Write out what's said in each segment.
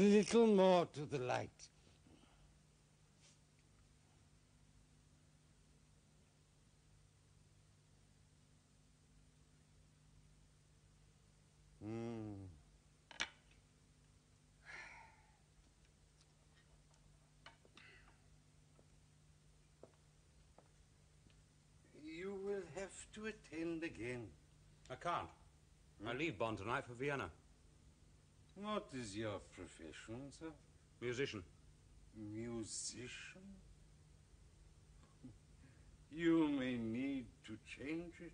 little more to the light. Hmm. You will have to attend again. I can't. I leave Bonn tonight for Vienna. What is your profession, sir? Musician. Musician? You may need to change it.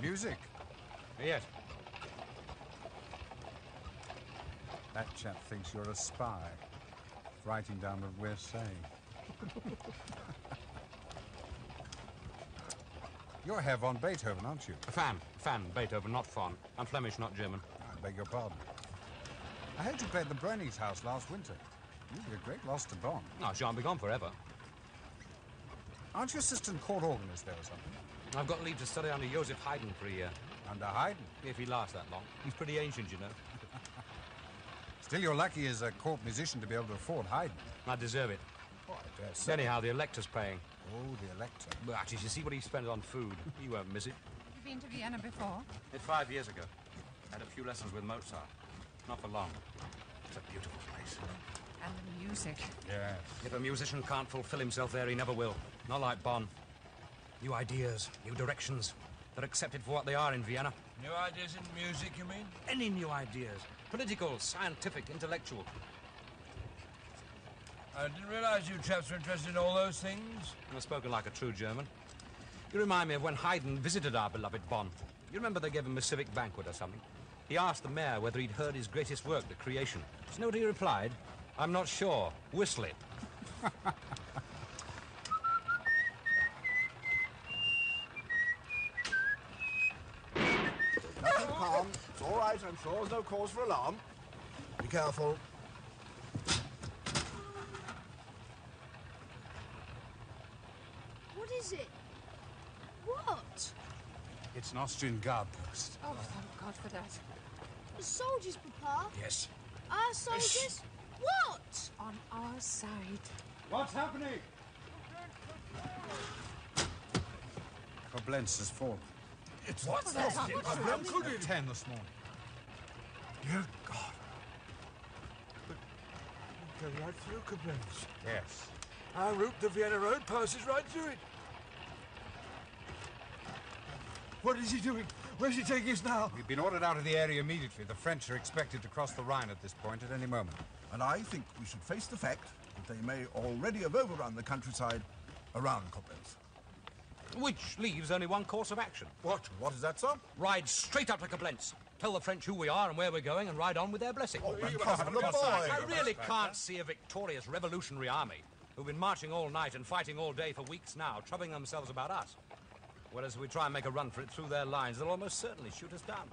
Music? Yes. That chap thinks you're a spy, writing down what we're saying. you're Herr von Beethoven, aren't you? Fan. Fan. Beethoven, not Von. I'm Flemish, not German. I beg your pardon. I heard you played the Breunings house last winter. You'd be a great loss to Bonn. No, I shan't be gone forever. Aren't you assistant court organist there or something? I've got leave to study under Joseph Haydn for a year. Under Haydn? If he lasts that long. He's pretty ancient, you know. Still, you're lucky as a court musician to be able to afford Haydn. I deserve it. Oh, I dare say. Anyhow, the elector's paying. Oh, the elector. But actually, you see what he spends on food. You won't miss it. Have you been to Vienna before? It's five years ago. Had a few lessons with Mozart. Not for long. It's a beautiful place. And the music. Yes. If a musician can't fulfill himself there, he never will. Not like Bonn. New ideas, new directions. They're accepted for what they are in Vienna. New ideas in music, you mean? Any new ideas. Political, scientific, intellectual. I didn't realize you chaps were interested in all those things. I've spoken like a true German. You remind me of when Haydn visited our beloved Bonn. You remember they gave him a civic banquet or something? He asked the mayor whether he'd heard his greatest work, The Creation. Do you know what he replied? I'm not sure. Whistle it. Calm. It's all right, I'm. There's no cause for alarm. Be careful. What is it? What? It's an Austrian guard post. Oh, thank God for that. The soldiers, Papa. Yes. Our soldiers? What? On our side. What's happening? Koblenz has fallen. It's What's that? What's How could it? Ten this morning. Dear God. But we go right through Koblenz. Yes. Our route, the Vienna Road, passes right through it. What is he doing? Where's he taking us now? We've been ordered out of the area immediately. The French are expected to cross the Rhine at this point at any moment. And I think we should face the fact that they may already have overrun the countryside around Koblenz. Which leaves only one course of action. What? What is that, sir? Ride straight up to Koblenz. Tell the French who we are and where we're going and ride on with their blessing. Oh, my you God, must look boy. I really can't see a victorious revolutionary army who've been marching all night and fighting all day for weeks now, troubling themselves about us. Whereas if we try and make a run for it through their lines, they'll almost certainly shoot us down.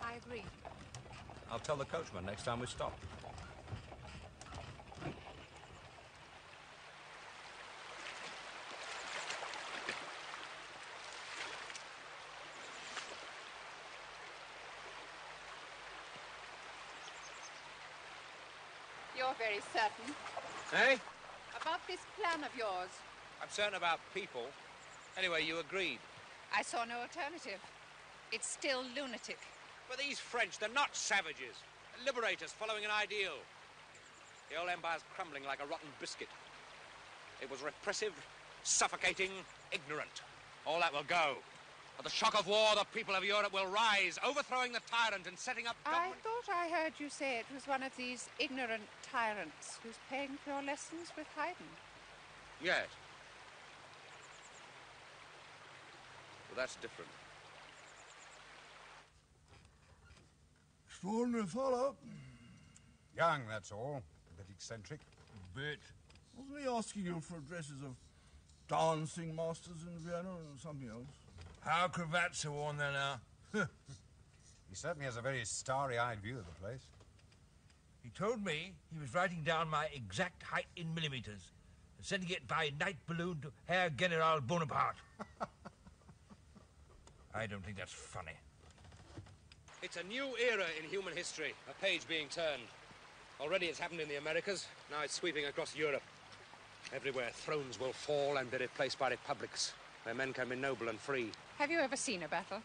I agree. I'll tell the coachman next time we stop. Very certain Hey? about this plan of yours. I'm certain about people. Anyway, you agreed. I saw no alternative. It's still lunatic. But these French, they're not savages. They're liberators following an ideal. The old empire's crumbling like a rotten biscuit. It was repressive, suffocating, ignorant. All that will go. At the shock of war, the people of Europe will rise, overthrowing the tyrant and setting up I government. thought I heard you say it was one of these ignorant tyrants who's paying for your lessons with Haydn. Yes. Well, that's different. Extraordinary fellow. Young, that's all. A bit eccentric. A Bit. Wasn't he asking you for addresses of dancing masters in Vienna and something else? How cravats are worn there now. He certainly has a very starry-eyed view of the place. He told me he was writing down my exact height in millimeters and sending it by night balloon to Herr General Bonaparte. I don't think that's funny. It's a new era in human history, a page being turned. Already it's happened in the Americas, now it's sweeping across Europe. Everywhere, thrones will fall and be replaced by republics, where men can be noble and free. Have you ever seen a battle?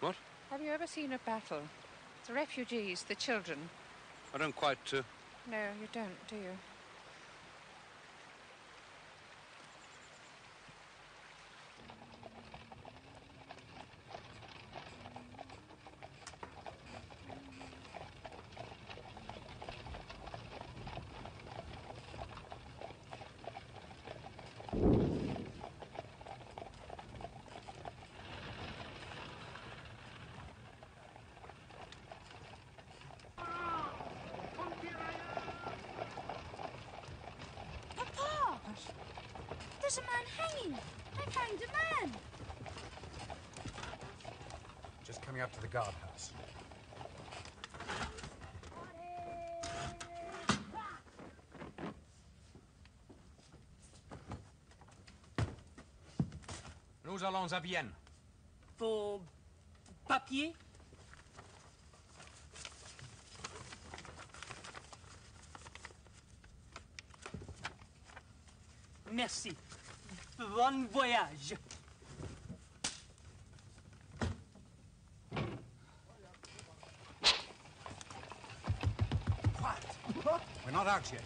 What? Have you ever seen a battle? The refugees, the children. I don't quite. Uh... No, you don't, do you? Coming up to the guardhouse. Nous allons à Vienne. Vos papiers? Merci. Bon voyage. production.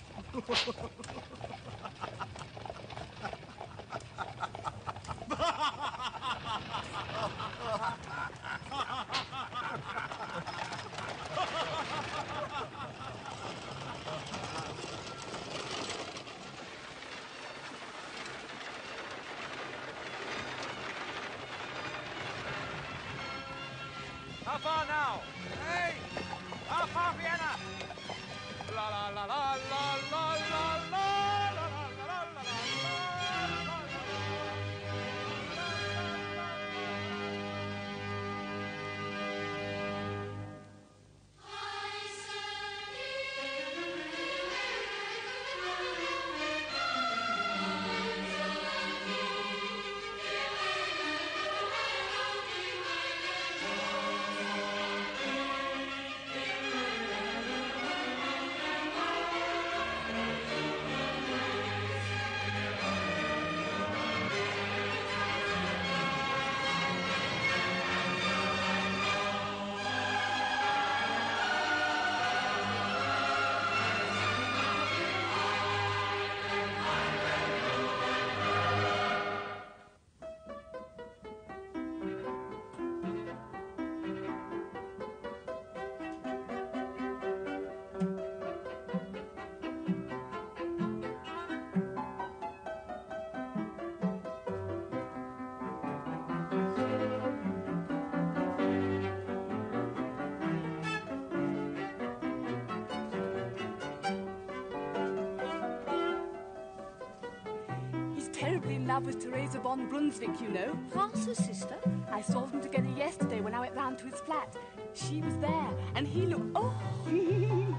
Love with Teresa von Brunswick, you know. Franz's sister? I saw them together yesterday when I went round to his flat. She was there, and he looked. Oh!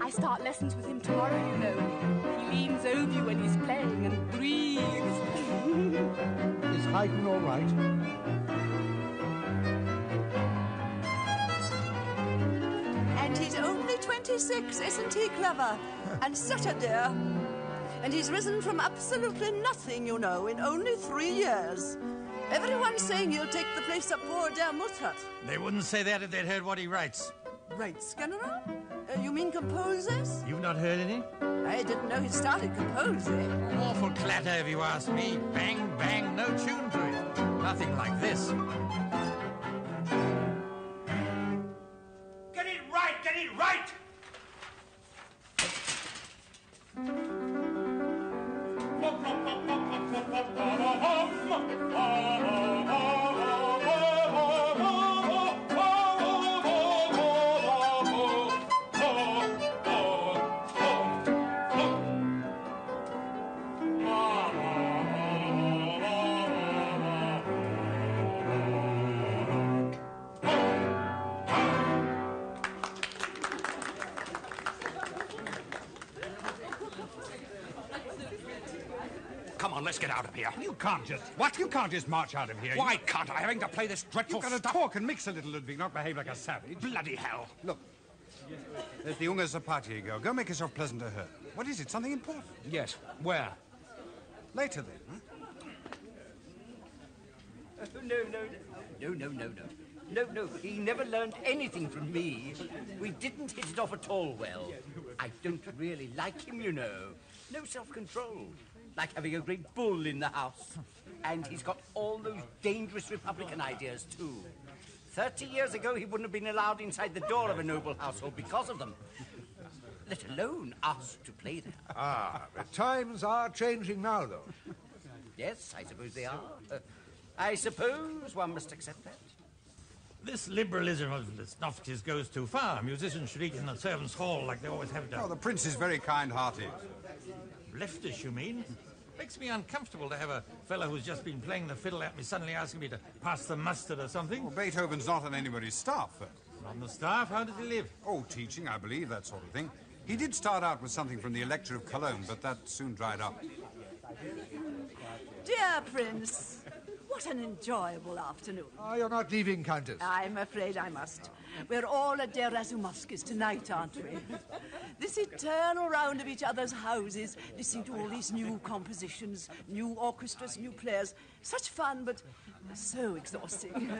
I start lessons with him tomorrow, you know. He leans over you when he's playing and breathes. Is Haydn all right? And he's only 26, isn't he clever? and such a dear. And he's risen from absolutely nothing, you know, in only three years. Everyone's saying he'll take the place of poor dear Mozart. They wouldn't say that if they'd heard what he writes. Writes, General? Uh, you mean composes? You've not heard any? I didn't know he started composing. Awful clatter, if you ask me. Bang, bang, no tune to it. Nothing like this. Can't just... What? You can't just march out of here. Why You- can't I? Having to play this dreadful You've got to stuff. talk and mix a little, Ludwig, not behave like a savage. Bloody hell. Look, there's the Unga Zapati girl. Go make yourself pleasant to her. What is it? Something important? Yes. Where? Later then, huh? Oh, no, no, no, no, no, no. No, no, he never learned anything from me. We didn't hit it off at all well. I don't really like him, you know. No self-control. Like having a great bull in the house. And he's got all those dangerous Republican ideas, too. Thirty years ago, he wouldn't have been allowed inside the door of a noble household because of them. Let alone asked to play there. Ah, but times are changing now, though. Yes, I suppose they are. Uh, I suppose one must accept that. This liberalism of the Snofkis goes too far. Musicians should eat in the servants' hall like they always have done. Oh, the prince is very kind-hearted. Leftish, you mean? Makes me uncomfortable to have a fellow who's just been playing the fiddle at me suddenly asking me to pass the mustard or something. Well, Beethoven's not on anybody's staff. On the staff? How does he live? Oh, teaching, I believe, that sort of thing. He did start out with something from the Elector of Cologne, but that soon dried up. Dear Prince, what an enjoyable afternoon. Ah, you're not leaving, Countess. I'm afraid I must. We're all at Der Razumovskis tonight, aren't we? this eternal round of each other's houses, listening to all these new compositions, new orchestras, new players. Such fun, but so exhausting.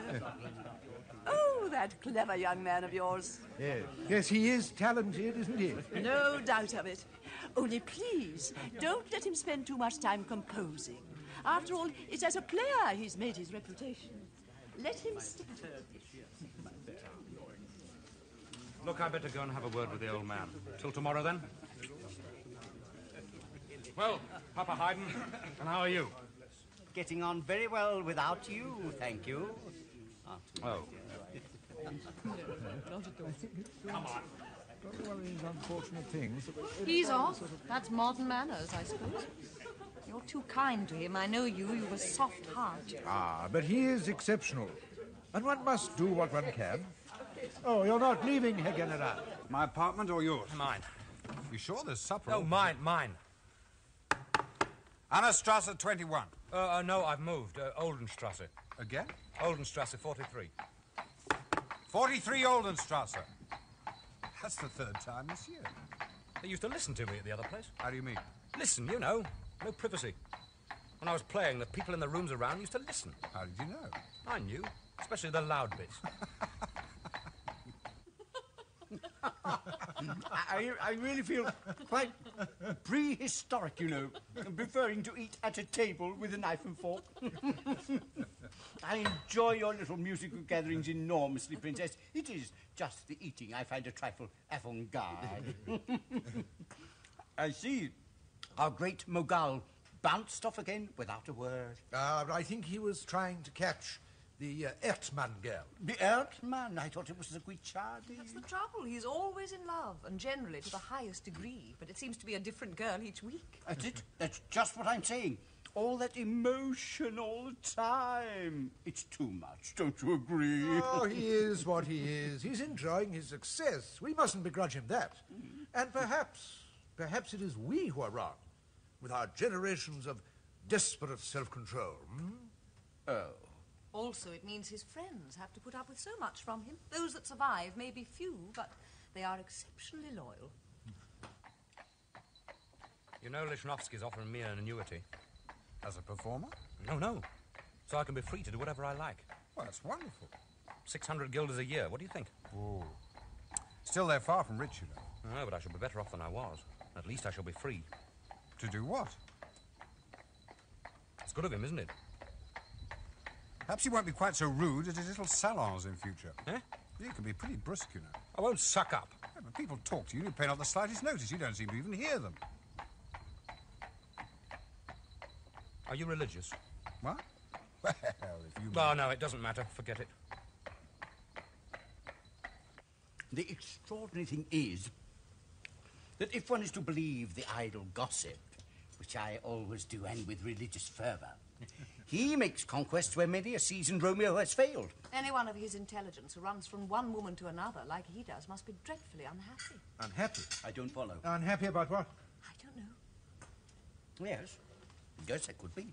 oh, that clever young man of yours. Yes. yes, he is talented, isn't he? No doubt of it. Only please, don't let him spend too much time composing. After all, it's as a player he's made his reputation. Let him stick to it. Look, I better go and have a word with the old man. Till tomorrow, then. Well, Papa Haydn, and how are you? Getting on very well without you, thank you. Oh. Come on. One of these unfortunate things. He's off. That's modern manners, I suppose. You're too kind to him. I know you. You were soft heart. Ah, but he is exceptional. And one must do what one can. Oh, you're not leaving, Herr General. My apartment or yours? Mine. You sure there's supper? No, mine, mine. Annastrasse 21. Uh, uh, no, I've moved. Uh, Oldenstrasse. Again? Oldenstrasse 43. 43 Oldenstrasse. That's the third time this year. They used to listen to me at the other place. How do you mean? Listen, you know. No privacy. When I was playing, the people in the rooms around used to listen. How did you know? I knew, especially the loud bits. I, I really feel quite prehistoric, you know, preferring to eat at a table with a knife and fork. I enjoy your little musical gatherings enormously, Princess. It is just the eating I find a trifle avant-garde. I see. Our great Mogul bounced off again without a word. Uh, I think he was trying to catch the uh, Ertmann girl. The Ertmann? I thought it was the Guicciardi. That's the trouble. He's always in love, and generally to the highest degree. But it seems to be a different girl each week. That's it. That's just what I'm saying. All that emotion all the time. It's too much, don't you agree? Oh, he is what he is. He's enjoying his success. We mustn't begrudge him that. And perhaps, perhaps it is we who are wrong, with our generations of desperate self-control. Hmm? Oh. Also, it means his friends have to put up with so much from him. Those that survive may be few, but they are exceptionally loyal. You know, Lichnowsky's offering me an annuity. As a performer? No, no. So I can be free to do whatever I like. Well, that's wonderful. 600 guilders a year. What do you think? Oh. Still, they're far from rich, you know. No, but I shall be better off than I was. At least I shall be free. To do what? It's good of him, isn't it? Perhaps he won't be quite so rude at his little salons in future. Eh? You can be pretty brusque, you know. I won't suck up. Yeah, but people talk to you and you pay not the slightest notice. You don't seem to even hear them. Are you religious? What? Well, if you... Oh, no, it doesn't matter. Forget it. The extraordinary thing is that if one is to believe the idle gossip, which I always do, and with religious fervour, he makes conquests where many a seasoned Romeo has failed. Anyone of his intelligence who runs from one woman to another like he does must be dreadfully unhappy. Unhappy? I don't follow. Unhappy about what? I don't know. Yes. Yes, I could be.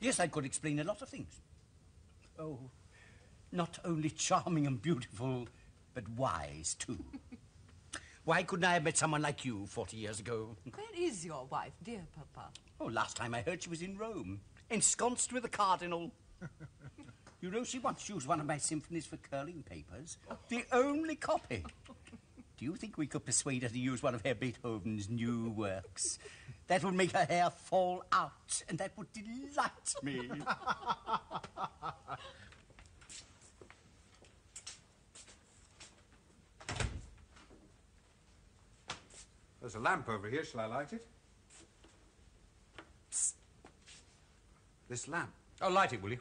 Yes, I could explain a lot of things. Oh, not only charming and beautiful, but wise, too. Why couldn't I have met someone like you 40 years ago? Where is your wife, dear Papa? Oh, last time I heard she was in Rome, ensconced with the cardinal. you know, she once used one of my symphonies for curling papers. The only copy. Do you think we could persuade her to use one of Herr Beethoven's new works? That would make her hair fall out, and that would delight me. There's a lamp over here. Shall I light it? Psst. This lamp. Oh, light it, will you?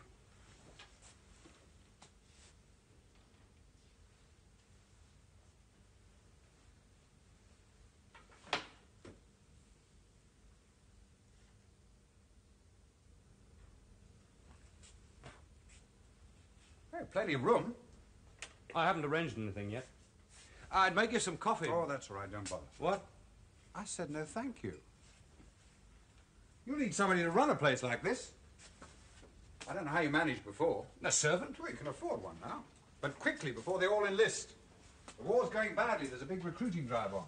Plenty of room. I haven't arranged anything yet. I'd make you some coffee. Oh, that's all right. Don't bother. What? I said no thank you. You need somebody to run a place like this. I don't know how you managed before. A servant? You can afford one now. But quickly, before they all enlist. The war's going badly. There's a big recruiting drive on.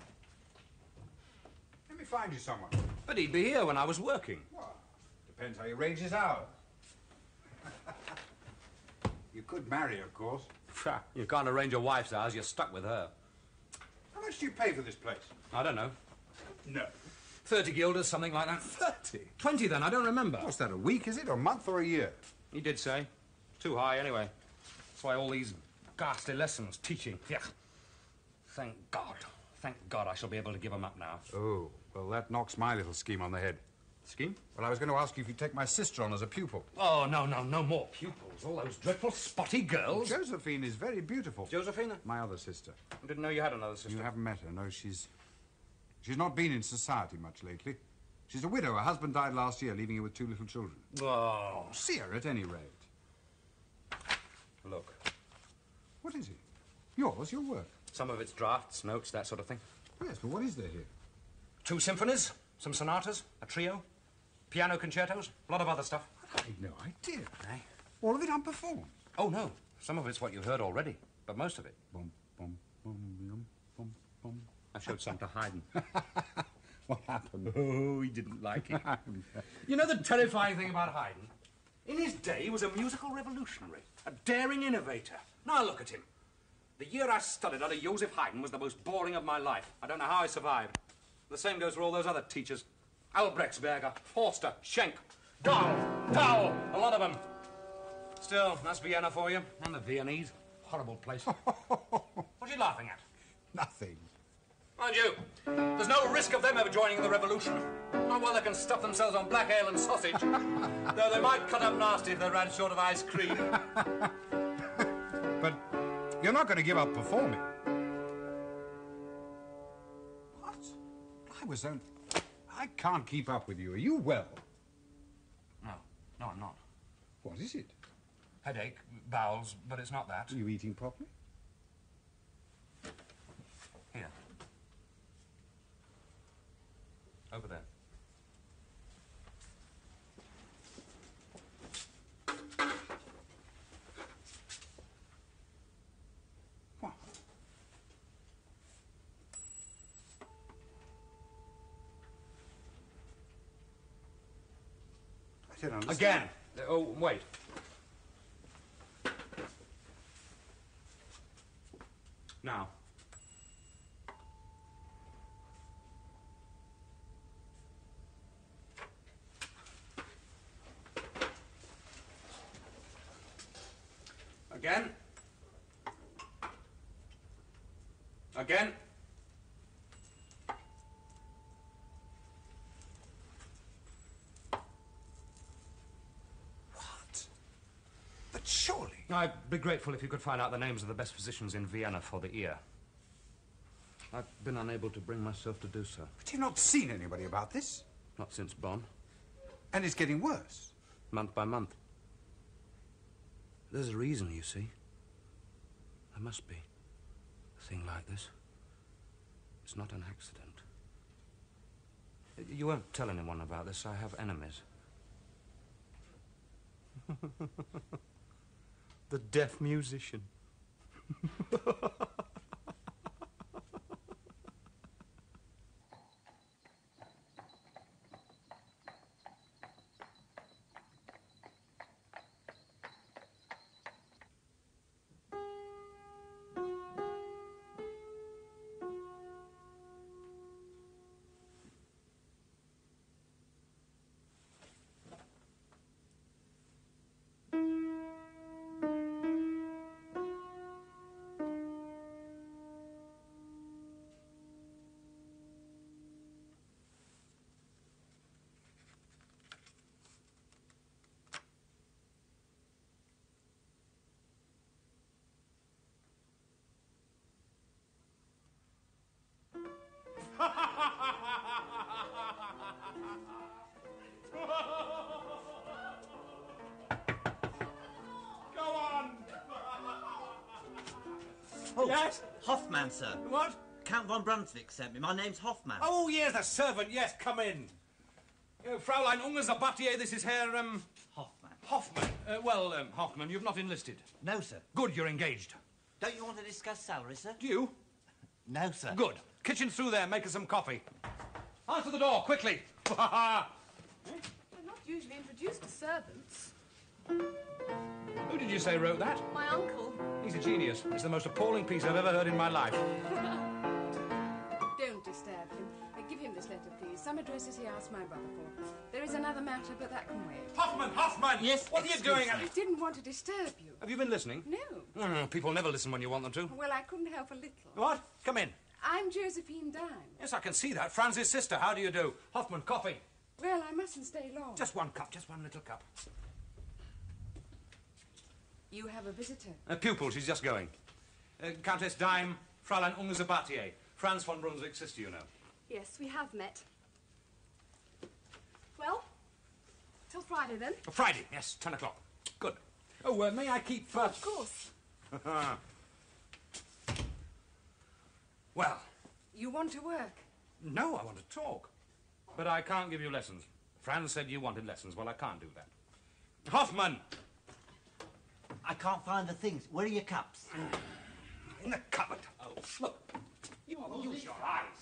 Let me find you someone. But he'd be here when I was working. Well, depends how you arrange his hours. you could marry, of course. you can't arrange your wife's hours. You're stuck with her. How much do you pay for this place? I don't know. No. 30 guilders, something like that. 30? 20 then, I don't remember. What's that, a week, is it? Or a month or a year? He did say. Too high, anyway. That's why all these ghastly lessons, teaching. Yeah. Thank God. Thank God I shall be able to give 'em up now. Oh, well, that knocks my little scheme on the head. Scheme? Well, I was going to ask you if you'd take my sister on as a pupil. Oh, no, no, no more pupils. All those dreadful spotty girls. Josephine is very beautiful. Josephina? My other sister. I didn't know you had another sister. You haven't met her, no. She's. She's not been in society much lately. She's a widow. Her husband died last year, leaving her with two little children. Oh. See her at any rate. Look. What is it? Yours, your work. Some of it's drafts, notes, that sort of thing. Yes, but what is there here? Two symphonies, some sonatas, a trio, piano concertos, a lot of other stuff. I had no idea. All of it unperformed. Oh, no. Some of it's what you heard already, but most of it. Showed some to Haydn. What happened? Oh, he didn't like it. you know the terrifying thing about Haydn? In his day, he was a musical revolutionary, a daring innovator. Now look at him. The year I studied under Joseph Haydn was the most boring of my life. I don't know how I survived. The same goes for all those other teachers. Albrechtsberger, Forster, Schenk, Dahl, Dahl, a lot of them. Still, that's Vienna for you, and the Viennese. Horrible place. what are you laughing at? Nothing. Mind you, there's no risk of them ever joining the revolution. Not while they can stuff themselves on black ale and sausage. Though they might cut up nasty if they ran short of ice cream. But you're not going to give up performing. What? I was on. I can't keep up with you. Are you well? No, no, I'm not. What is it? Headache, bowels, but it's not that. Are you eating properly? Here. Over there. What? I don't understand. Again. Oh, wait. Now. Again. Again. What? But surely. I'd be grateful if you could find out the names of the best physicians in Vienna for the ear. I've been unable to bring myself to do so. But you've not seen anybody about this? Not since Bonn. And it's getting worse. Month by month. There's a reason, you see. There must be. A thing like this. It's not an accident. You won't tell anyone about this. I have enemies. the deaf musician. Yes? Hoffman, sir. What? Count von Brunswick sent me. My name's Hoffman. Oh, yes, the servant. Yes, come in. Uh, Fraulein Unger's Abatier, this is Herr, um... Hoffman. Hoffman. Uh, well, um, Hoffman, you've not enlisted. No, sir. Good, you're engaged. Don't you want to discuss salary, sir? Do you? No, sir. Good. Kitchen's through there. Make us some coffee. Answer the door, quickly. We're not usually introduced to servants. Who did you say wrote that? My uncle. He's a genius. It's the most appalling piece I've ever heard in my life. Don't disturb him. Uh, give him this letter, please. Some addresses he asked my brother for. There is another matter, but that can wait. Hoffman, Hoffman! Yes, What are you doing? I didn't want to disturb you. Have you been listening? No. Mm, people never listen when you want them to. Well, I couldn't help a little. What? Come in. I'm Josephine Deym. Yes, I can see that. Franz's sister. How do you do? Hoffman, coffee. Well, I mustn't stay long. Just one cup, just one little cup. You have a visitor. A pupil, she's just going. Uh, Countess Deym, Fräulein Unger's Abatier. Franz von Brunswick's sister, you know. Yes, we have met. Well, till Friday then. Oh, Friday, yes, 10 o'clock. Good. Oh, uh, may I keep... Uh... Of course. well, You want to work? no, I want to talk. But I can't give you lessons. Franz said you wanted lessons. Well, I can't do that. Hoffman! I can't find the things. Where are your cups? In the cupboard. Oh, look. You use your eyes.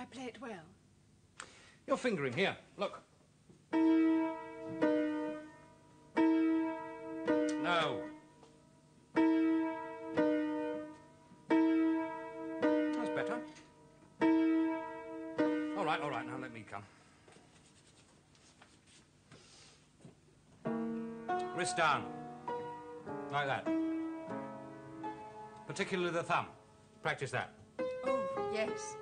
I play it well? You're fingering here. Look. No. That's better. All right, all right. Now let me come. Wrist down. Like that. Particularly the thumb. Practice that. Oh, yes.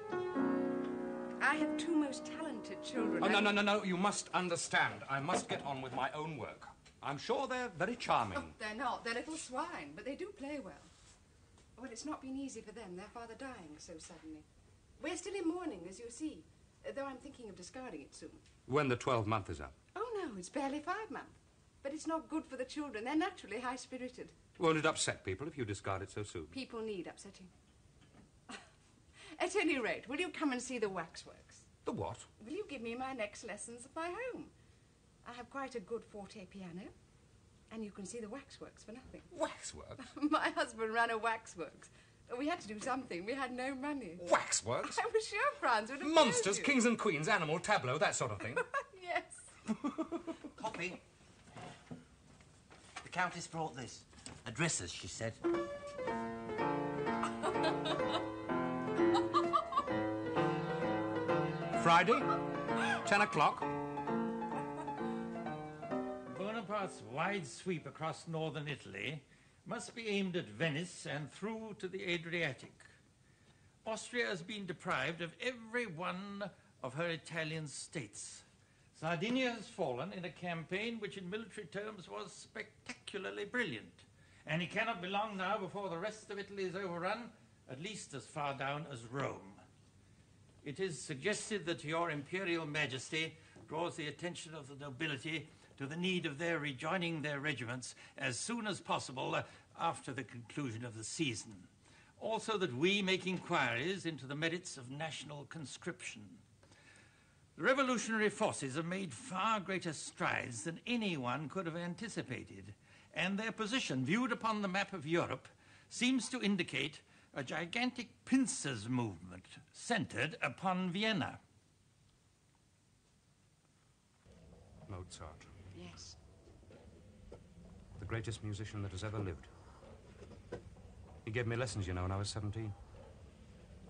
I have two most talented children. Oh, no, no, no, no. You must understand. I must get on with my own work. I'm sure they're very charming. Oh, they're not. They're little swine, but they do play well. Well, it's not been easy for them, their father dying so suddenly. We're still in mourning, as you see, though I'm thinking of discarding it soon. When the 12 month is up. Oh, no, it's barely five months. But it's not good for the children. They're naturally high spirited. Won't it upset people if you discard it so soon? People need upsetting. At any rate, will you come and see the waxworks? The what? Will you give me my next lessons at my home? I have quite a good forte piano, and you can see the waxworks for nothing. Waxworks? my husband ran a waxworks. We had to do something. We had no money. Waxworks? I was sure Franz would have Monsters, told you. kings and queens, animal, tableau, that sort of thing. yes. Copy. The Countess brought this. Addresses, she said. Friday, 10 o'clock. Bonaparte's wide sweep across northern Italy must be aimed at Venice and through to the Adriatic. Austria has been deprived of every one of her Italian states. Sardinia has fallen in a campaign which, in military terms, was spectacularly brilliant. And it cannot be long now before the rest of Italy is overrun, at least as far down as Rome. It is suggested that your Imperial Majesty draws the attention of the nobility to the need of their rejoining their regiments as soon as possible after the conclusion of the season. Also, that we make inquiries into the merits of national conscription. The revolutionary forces have made far greater strides than anyone could have anticipated, and their position, viewed upon the map of Europe, seems to indicate a gigantic pincers movement centered upon Vienna. Mozart, Yes. the greatest musician that has ever lived. He gave me lessons, you know, when I was 17.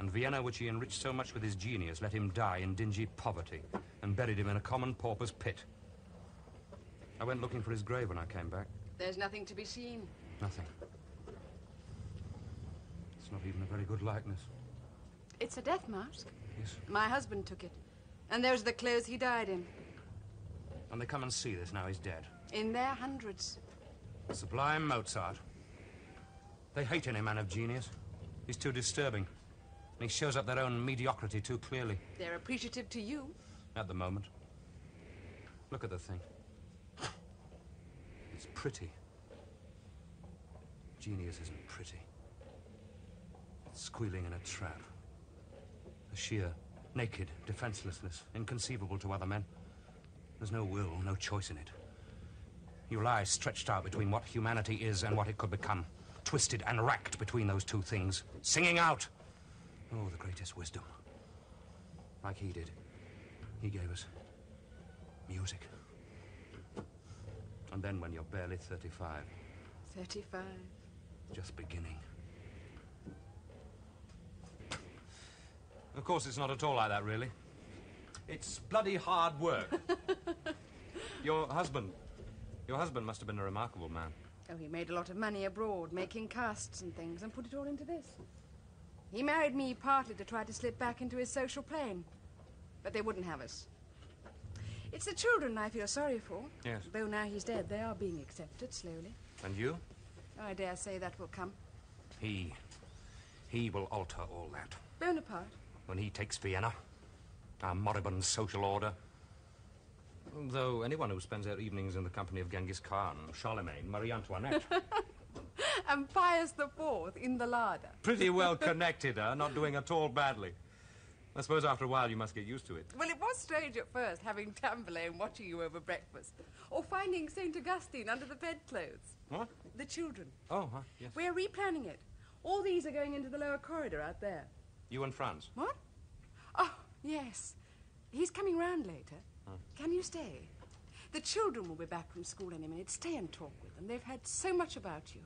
And Vienna, which he enriched so much with his genius, let him die in dingy poverty and buried him in a common pauper's pit. I went looking for his grave when I came back. There's nothing to be seen. Nothing. It's not even a very good likeness. It's a death mask. Yes. My husband took it. And there's the clothes he died in. And they come and see this now he's dead. In their hundreds. Sublime Mozart. They hate any man of genius. He's too disturbing. And he shows up their own mediocrity too clearly. They're appreciative to you. At the moment. Look at the thing. It's pretty. Genius isn't pretty. Squealing in a trap. A sheer, naked defenselessness, inconceivable to other men. There's no will, no choice in it. You lie stretched out between what humanity is and what it could become. Twisted and racked between those two things. Singing out. Oh, the greatest wisdom. Like he did. He gave us music. And then when you're barely 35, 35. just beginning. Of course, it's not at all like that, really. It's bloody hard work. your husband. Your husband must have been a remarkable man. Oh, he made a lot of money abroad, making casts and things, and put it all into this. He married me partly to try to slip back into his social plane. But they wouldn't have us. It's the children I feel sorry for. Yes. Though now he's dead, they are being accepted slowly. And you? I dare say that will come. He. He will alter all that. Bonaparte. When he takes Vienna, our moribund social order. Though anyone who spends their evenings in the company of Genghis Khan, Charlemagne, Marie Antoinette, and Pius the Fourth in the larder. pretty well connected, huh? Not doing at all badly. I suppose after a while you must get used to it. Well, it was strange at first, having Tamburlaine watching you over breakfast. Or finding St. Augustine under the bedclothes. What? The children. Oh, huh, yes. We're replanning it. All these are going into the lower corridor out there. You and Franz. What? Oh, yes. He's coming round later. Oh. Can you stay? The children will be back from school any minute. Stay and talk with them. They've heard so much about you.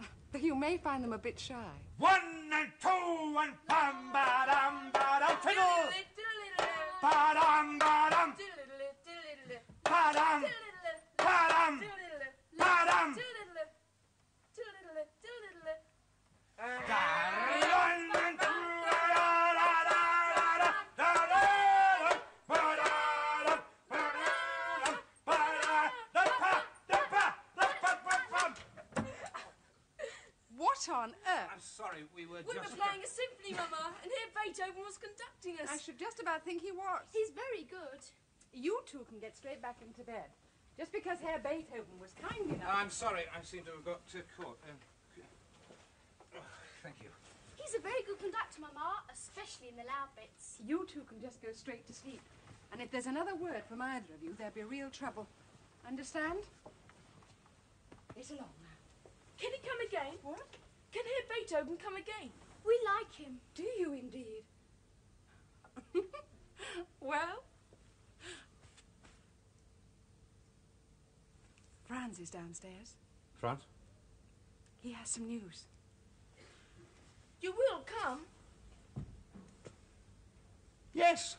Though you may find them a bit shy. One and two and bam ba dum ba dum fiddle. Ba dum ba dum. Ba dum. Ba dum. Ba dum. One and two. What on earth? I'm sorry, we were We were playing a symphony, Mama, and here Beethoven was conducting us. I should just about think he was. He's very good. You two can get straight back into bed. Just because Herr Beethoven was kind enough. I'm sorry, I seem to have got uh, caught. Um, oh, thank you. He's a very good conductor, Mama, especially in the loud bits. You two can just go straight to sleep. And if there's another word from either of you, there'll be real trouble. Understand? It's along now. Can he come again? What? Can hear Beethoven come again? We like him. Do you indeed? well, Franz is downstairs. Franz? He has some news. You will come? Yes.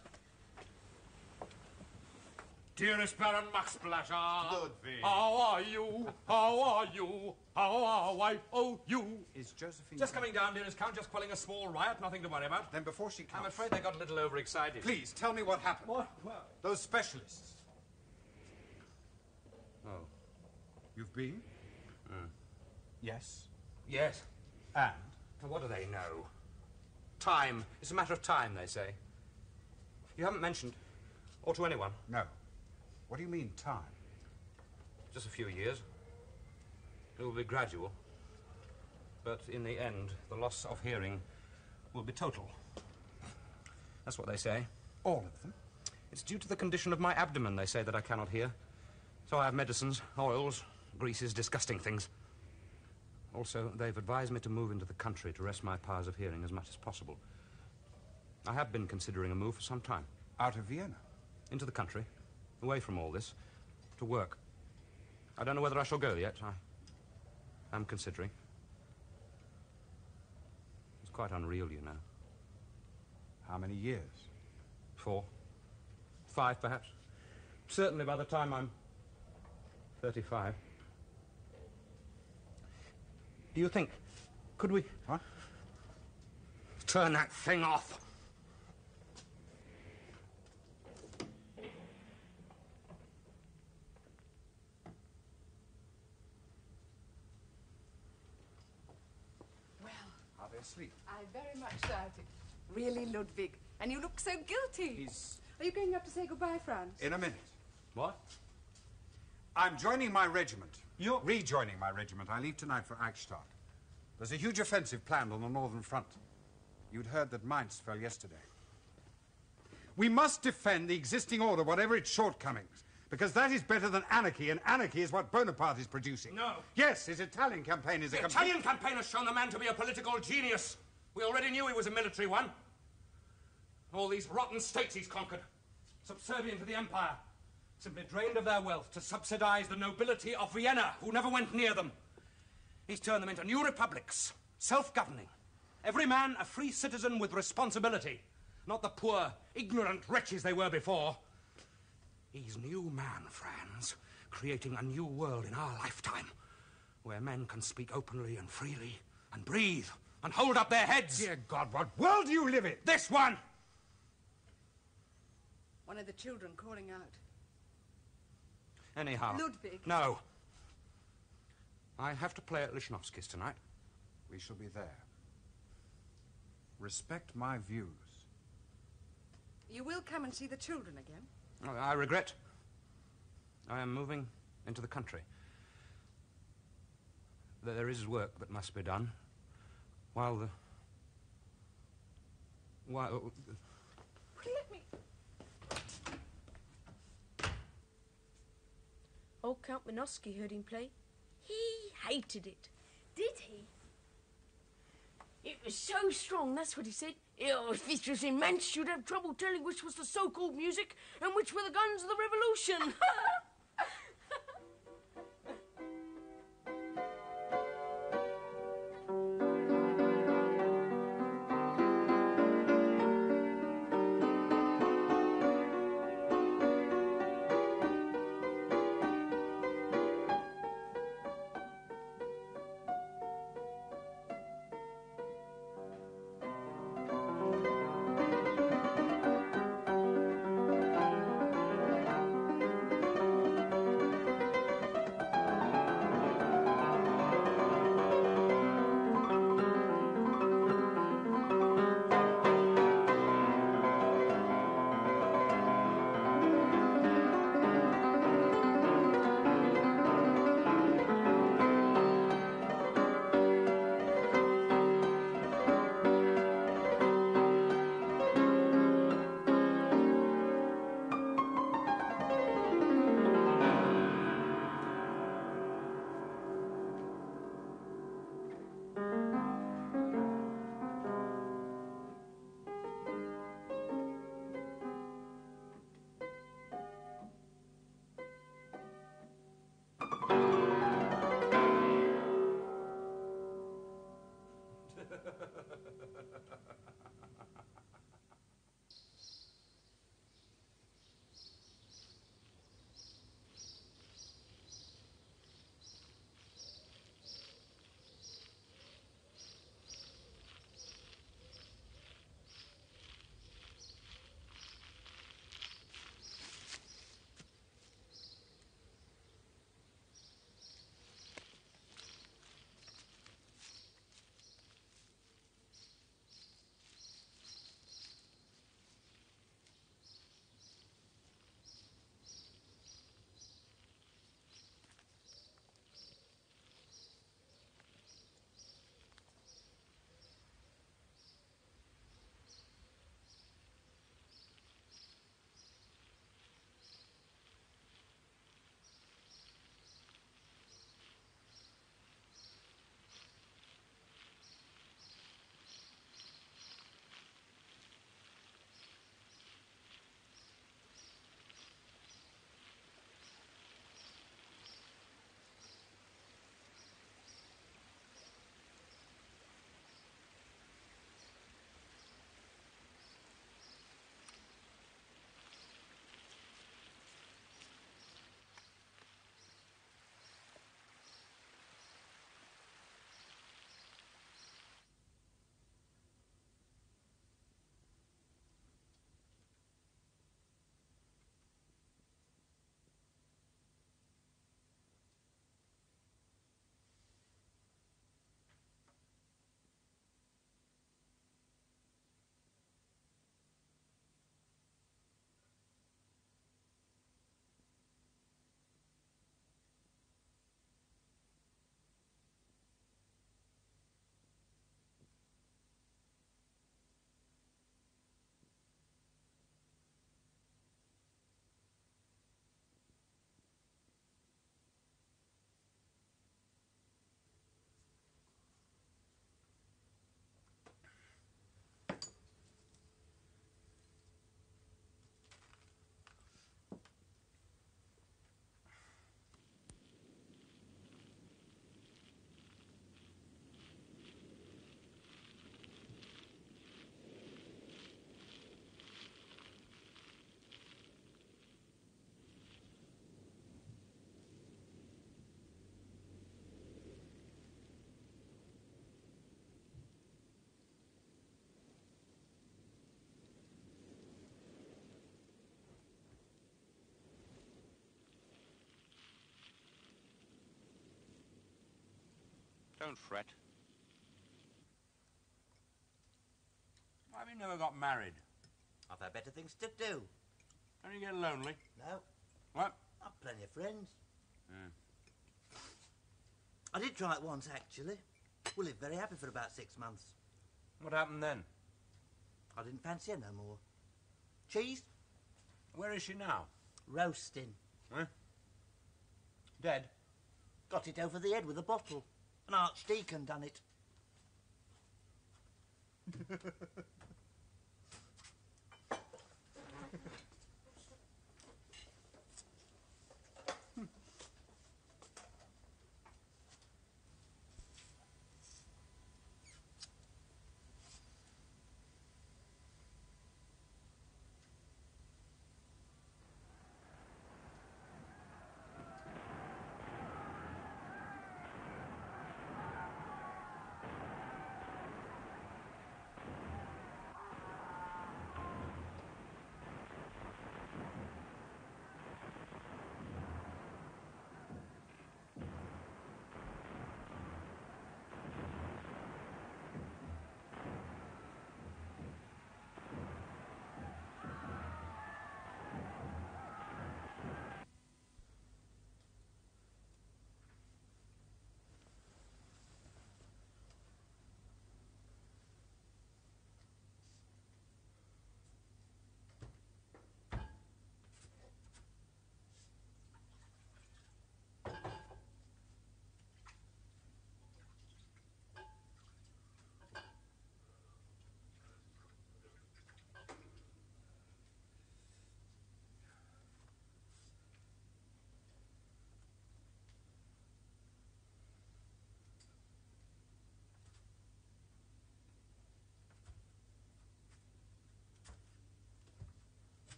Dearest Baron Max Blasher. Ludwig. How are you? How are you? How are I? Oh, you. Is Josephine... Just coming down, dearest Count. Just quelling a small riot. Nothing to worry about. Then before she comes... I'm afraid they got a little overexcited. Please, tell me what happened. What? What? Those specialists. Oh. You've been? Hmm. Yes. Yes. And? What do they know? Time. It's a matter of time, they say. You haven't mentioned, or to anyone. No. What do you mean, time? Just a few years. It will be gradual. But in the end, the loss of hearing will be total. That's what they say. All of them? It's due to the condition of my abdomen, they say, that I cannot hear. So I have medicines, oils, greases, disgusting things. Also, they've advised me to move into the country to rest my powers of hearing as much as possible. I have been considering a move for some time. Out of Vienna? Into the country, away from all this, to work. I don't know whether I shall go yet. I am considering. It's quite unreal, you know. How many years? Four. Five, perhaps. Certainly by the time I'm 35. Do you think. Could we. What? Turn that thing off. Are they asleep? I very much doubt it. Really, Ludwig. And you look so guilty. He's... Are you going up to say goodbye, Franz? In a minute. What? I'm joining my regiment. You're rejoining my regiment. I leave tonight for Eichstadt. There's a huge offensive planned on the northern front. You'd heard that Mainz fell yesterday. We must defend the existing order, whatever its shortcomings, because that is better than anarchy, and anarchy is what Bonaparte is producing. No. Yes, his Italian campaign is The a complete- Italian campaign has shown the man to be a political genius. We already knew he was a military one. All these rotten states he's conquered, subservient to the empire, simply drained of their wealth to subsidize the nobility of Vienna, who never went near them. He's turned them into new republics, self-governing. Every man a free citizen with responsibility, not the poor, ignorant wretches they were before. He's new man, Franz, creating a new world in our lifetime, where men can speak openly and freely, and breathe, and hold up their heads. Dear God, what world do you live in? This one! One of the children calling out. Anyhow. Ludwig. No. I have to play at Lichnowsky's tonight. We shall be there. Respect my views. You will come and see the children again? I regret. I am moving into the country. There is work that must be done. While the. While. Let me. Old Count Minosky heard him play. He hated it. Did he? It was so strong, that's what he said. If this was Manch, you'd have trouble telling which was the so-called music and which were the guns of the revolution. Don't fret. Why have you never got married? I've had better things to do. Don't you get lonely? No. What? I've plenty of friends. Hmm. I did try it once, actually. We lived very happy for about six months. What happened then? I didn't fancy her no more. Cheese? Where is she now? Roasting. Huh? Dead? Got it over the head with a bottle. An archdeacon done it.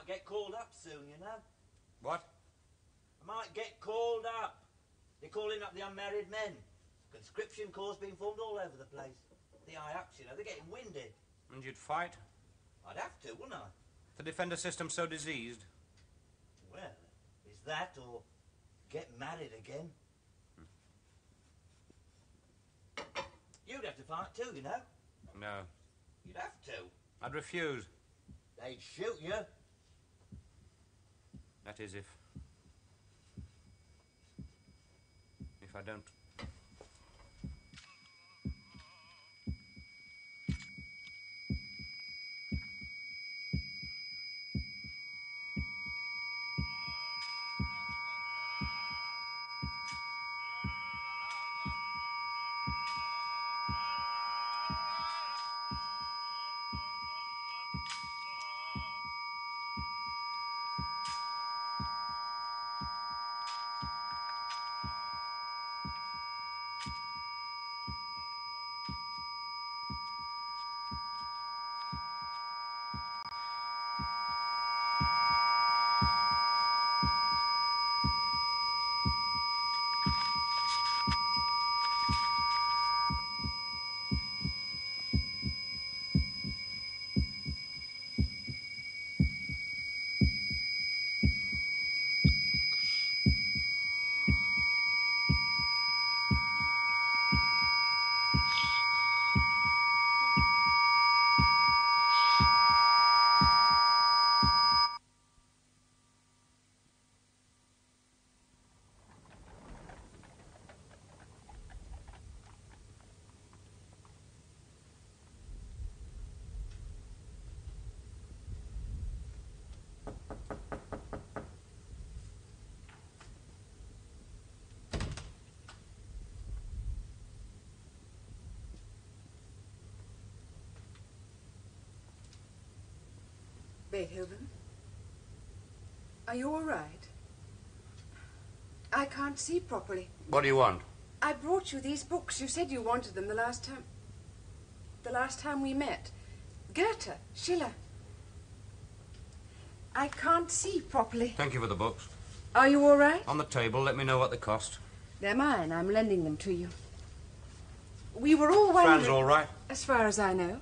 might get called up soon, you know. What? I might get called up. They're calling up the unmarried men. Conscription corps being formed all over the place. The IAPs, you know, they're getting winded. And you'd fight? I'd have to, wouldn't I? The defender system's so diseased. Well, is that or get married again? You'd have to fight too, you know. No. You'd have to. I'd refuse. They'd shoot you. That is if. If I don't. Beethoven? Are you all right? I can't see properly. What do you want? I brought you these books. You said you wanted them the last time. The last time we met. Goethe, Schiller. I can't see properly. Thank you for the books. Are you all right? On the table, let me know what they cost. They're mine. I'm lending them to you. We were all wondering. Franz's all right. As far as I know.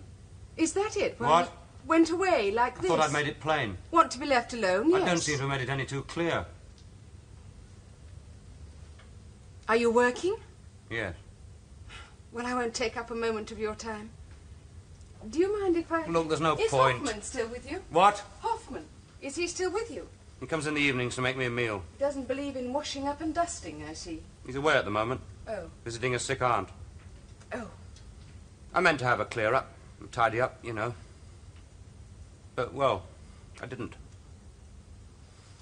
Is that it? What? Went away like I this. thought I'd made it plain. Want to be left alone? Yes. I don't seem to have made it any too clear. Are you working? Yes. Well, I won't take up a moment of your time. Do you mind if I... Look, there's no Is point. Hoffman still with you? What? Hoffman. Is he still with you? He comes in the evenings to make me a meal. He doesn't believe in washing up and dusting, I see. He's away at the moment, Oh. visiting a sick aunt. Oh. I meant to have a clear up, and tidy up, you know. But, well, I didn't.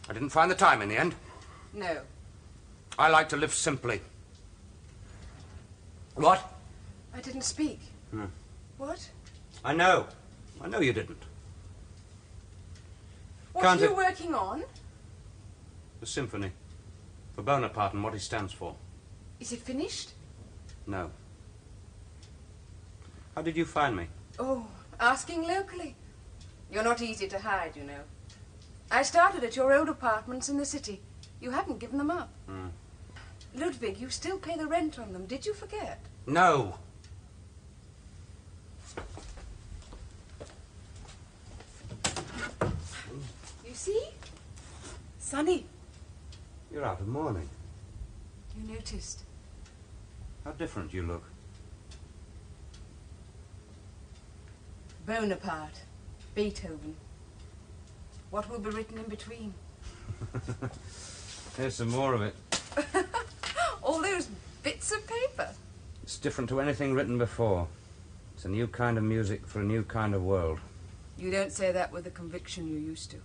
I didn't find the time in the end. No. I like to live simply. What? I didn't speak. Hmm. What? I know. I know you didn't. What Can't are you it- working on? The symphony. For Bonaparte and what he stands for. Is it finished? No. How did you find me? Oh, asking locally. You're not easy to hide, you know. I started at your old apartments in the city. You haven't given them up. Hmm. Ludwig, you still pay the rent on them. Did you forget? No. You see? Sonny, You're out of mourning. you noticed. How different you look. Bonaparte, Beethoven. What will be written in between? Here's some more of it. All those bits of paper. It's different to anything written before. It's a new kind of music for a new kind of world. You don't say that with the conviction you used to.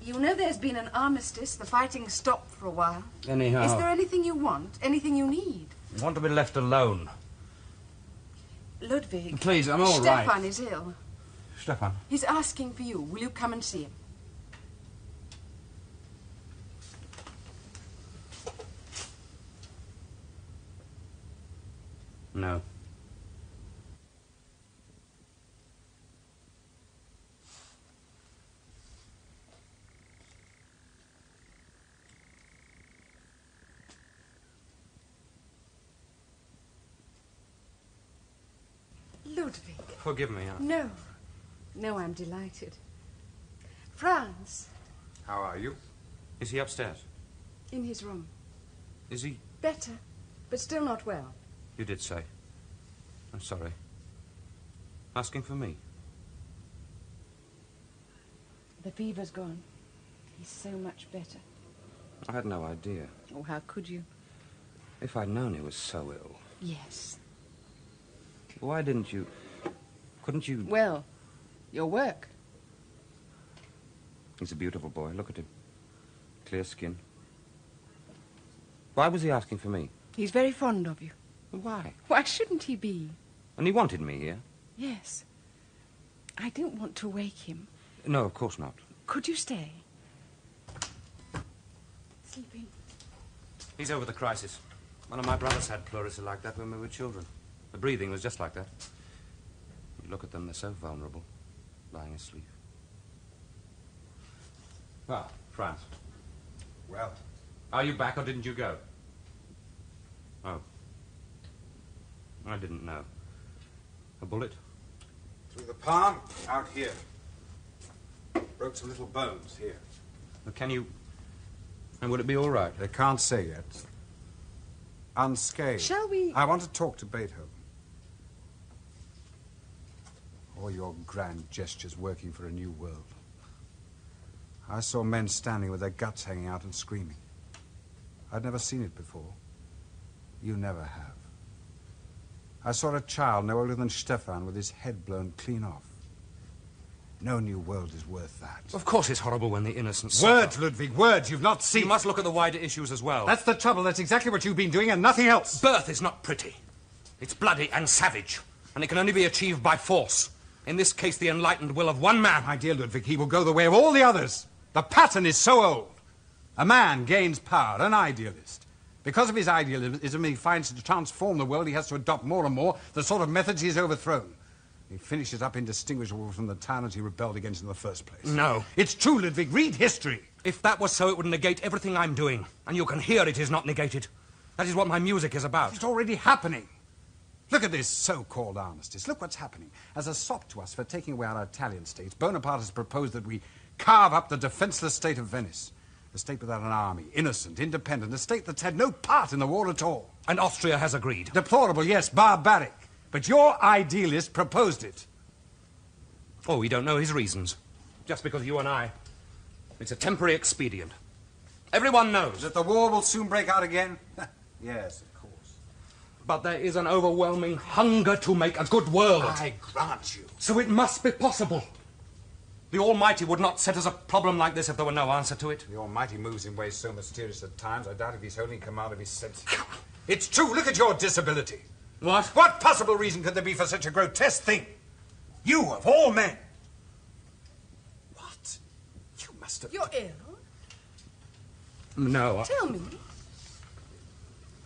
You know there's been an armistice. The fighting stopped for a while. Anyhow, Is there anything you want? Anything you need? I want to be left alone. Ludwig. Please, I'm all right. Stefan is ill. Stefan. He's asking for you. Will you come and see him? No. Ludwig. Forgive me. I... No. No, I'm delighted. Franz, How are you? Is he upstairs? in his room. Is he? Better, but still not well. You did say. I'm sorry. Asking for me? The fever's gone. He's so much better. I had no idea. Oh, how could you? If I'd known he was so ill, Yes. Why didn't you? Couldn't you? Well, your work. He's a beautiful boy. Look at him. Clear skin. Why was he asking for me? He's very fond of you. Why? Why shouldn't he be? And he wanted me here? Yes. I didn't want to wake him. No, of course not. Could you stay? Sleeping. He's over the crisis. One of my brothers had pleurisy like that when we were children. The breathing was just like that. You look at them, they're so vulnerable, lying asleep. Well, Franz. Well, Are you back or didn't you go? Oh. I didn't know. A bullet? through the palm, out here. Broke some little bones here. Well, Can you. And would it be all right? They can't say yet. Unscathed. Shall we- I want to talk to Beethoven. All your grand gestures working for a new world. I saw men standing with their guts hanging out and screaming. I'd never seen it before. You never have. I saw a child no older than Stefan with his head blown clean off. No new world is worth that. Of course it's horrible when the innocent Words. Ludwig, words. You've not seen. You must look at the wider issues as well. That's the trouble. That's exactly what you've been doing and nothing else. Birth is not pretty. It's bloody and savage, and it can only be achieved by force. In this case, the enlightened will of one man. My dear Ludwig, he will go the way of all the others. The pattern is so old. A man gains power, an idealist. Because of his idealism, he finds to transform the world, he has to adopt more and more the sort of methods he's overthrown. He finishes up indistinguishable from the tyrants he rebelled against in the first place. No. It's true, Ludwig. Read history. If that was so, it would negate everything I'm doing. And you can hear it is not negated. That is what my music is about. It's already happening. Look at this so-called armistice. Look what's happening. As a sop to us for taking away our Italian states, Bonaparte has proposed that we carve up the defenseless state of Venice. A state without an army, innocent, independent, a state that's had no part in the war at all. And Austria has agreed. Deplorable, yes, barbaric. But your idealist proposed it. Oh, we don't know his reasons. Just because you and I. It's a temporary expedient. Everyone knows. That the war will soon break out again? yes. But there is an overwhelming hunger to make a good world. I grant you. So it must be possible. The Almighty would not set us a problem like this if there were no answer to it. The Almighty moves in ways so mysterious at times, I doubt if he's wholly in command of his senses. it's true. Look at your disability. What? What possible reason could there be for such a grotesque thing? You, of all men. What? You must have. You're ill? No, I- Tell me.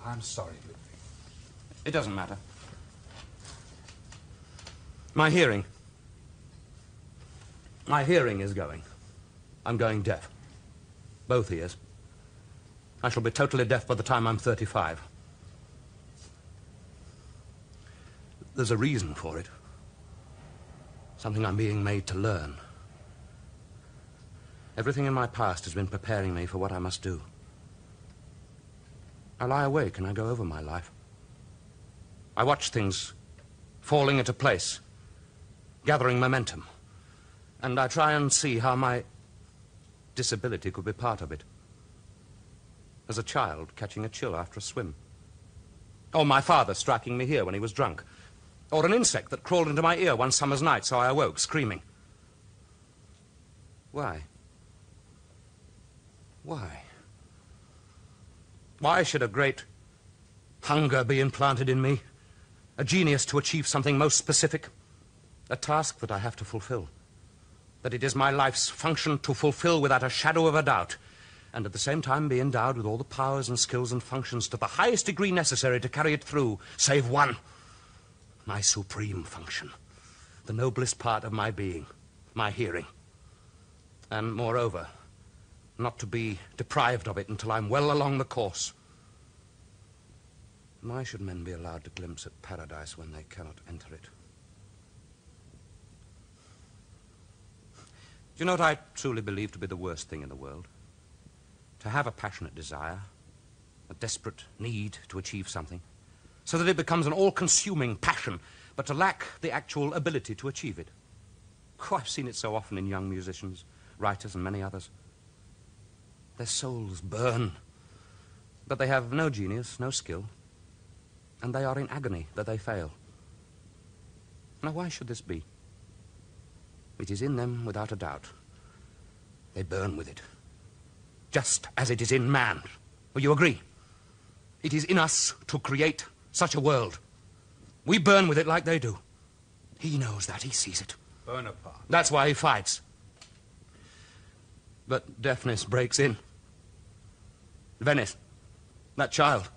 I'm sorry, Ludwig. It doesn't matter. My hearing. My hearing is going. I'm going deaf. Both ears. I shall be totally deaf by the time I'm 35. There's a reason for it. Something I'm being made to learn. Everything in my past has been preparing me for what I must do. I lie awake and I go over my life. I watch things falling into place, gathering momentum, and I try and see how my disability could be part of it. As a child, catching a chill after a swim. Or my father striking me here when he was drunk. Or an insect that crawled into my ear one summer's night, so I awoke screaming. Why? Why? Why should a great hunger be implanted in me? A genius to achieve something most specific? A task that I have to fulfill. That it is my life's function to fulfill without a shadow of a doubt. And at the same time be endowed with all the powers and skills and functions to the highest degree necessary to carry it through, save one. My supreme function. The noblest part of my being. My hearing. And moreover, not to be deprived of it until I'm well along the course. Why should men be allowed to glimpse at paradise when they cannot enter it? Do you know what I truly believe to be the worst thing in the world? To have a passionate desire, a desperate need to achieve something, so that it becomes an all-consuming passion, but to lack the actual ability to achieve it. Oh, I've seen it so often in young musicians, writers, and many others. Their souls burn, but they have no genius, no skill, and they are in agony that they fail. Now, why should this be? It is in them without a doubt. They burn with it, just as it is in man. Will you agree? It is in us to create such a world. We burn with it like they do. He knows that. He sees it. Bonaparte. That's why he fights. But deafness breaks in. Venice, that child.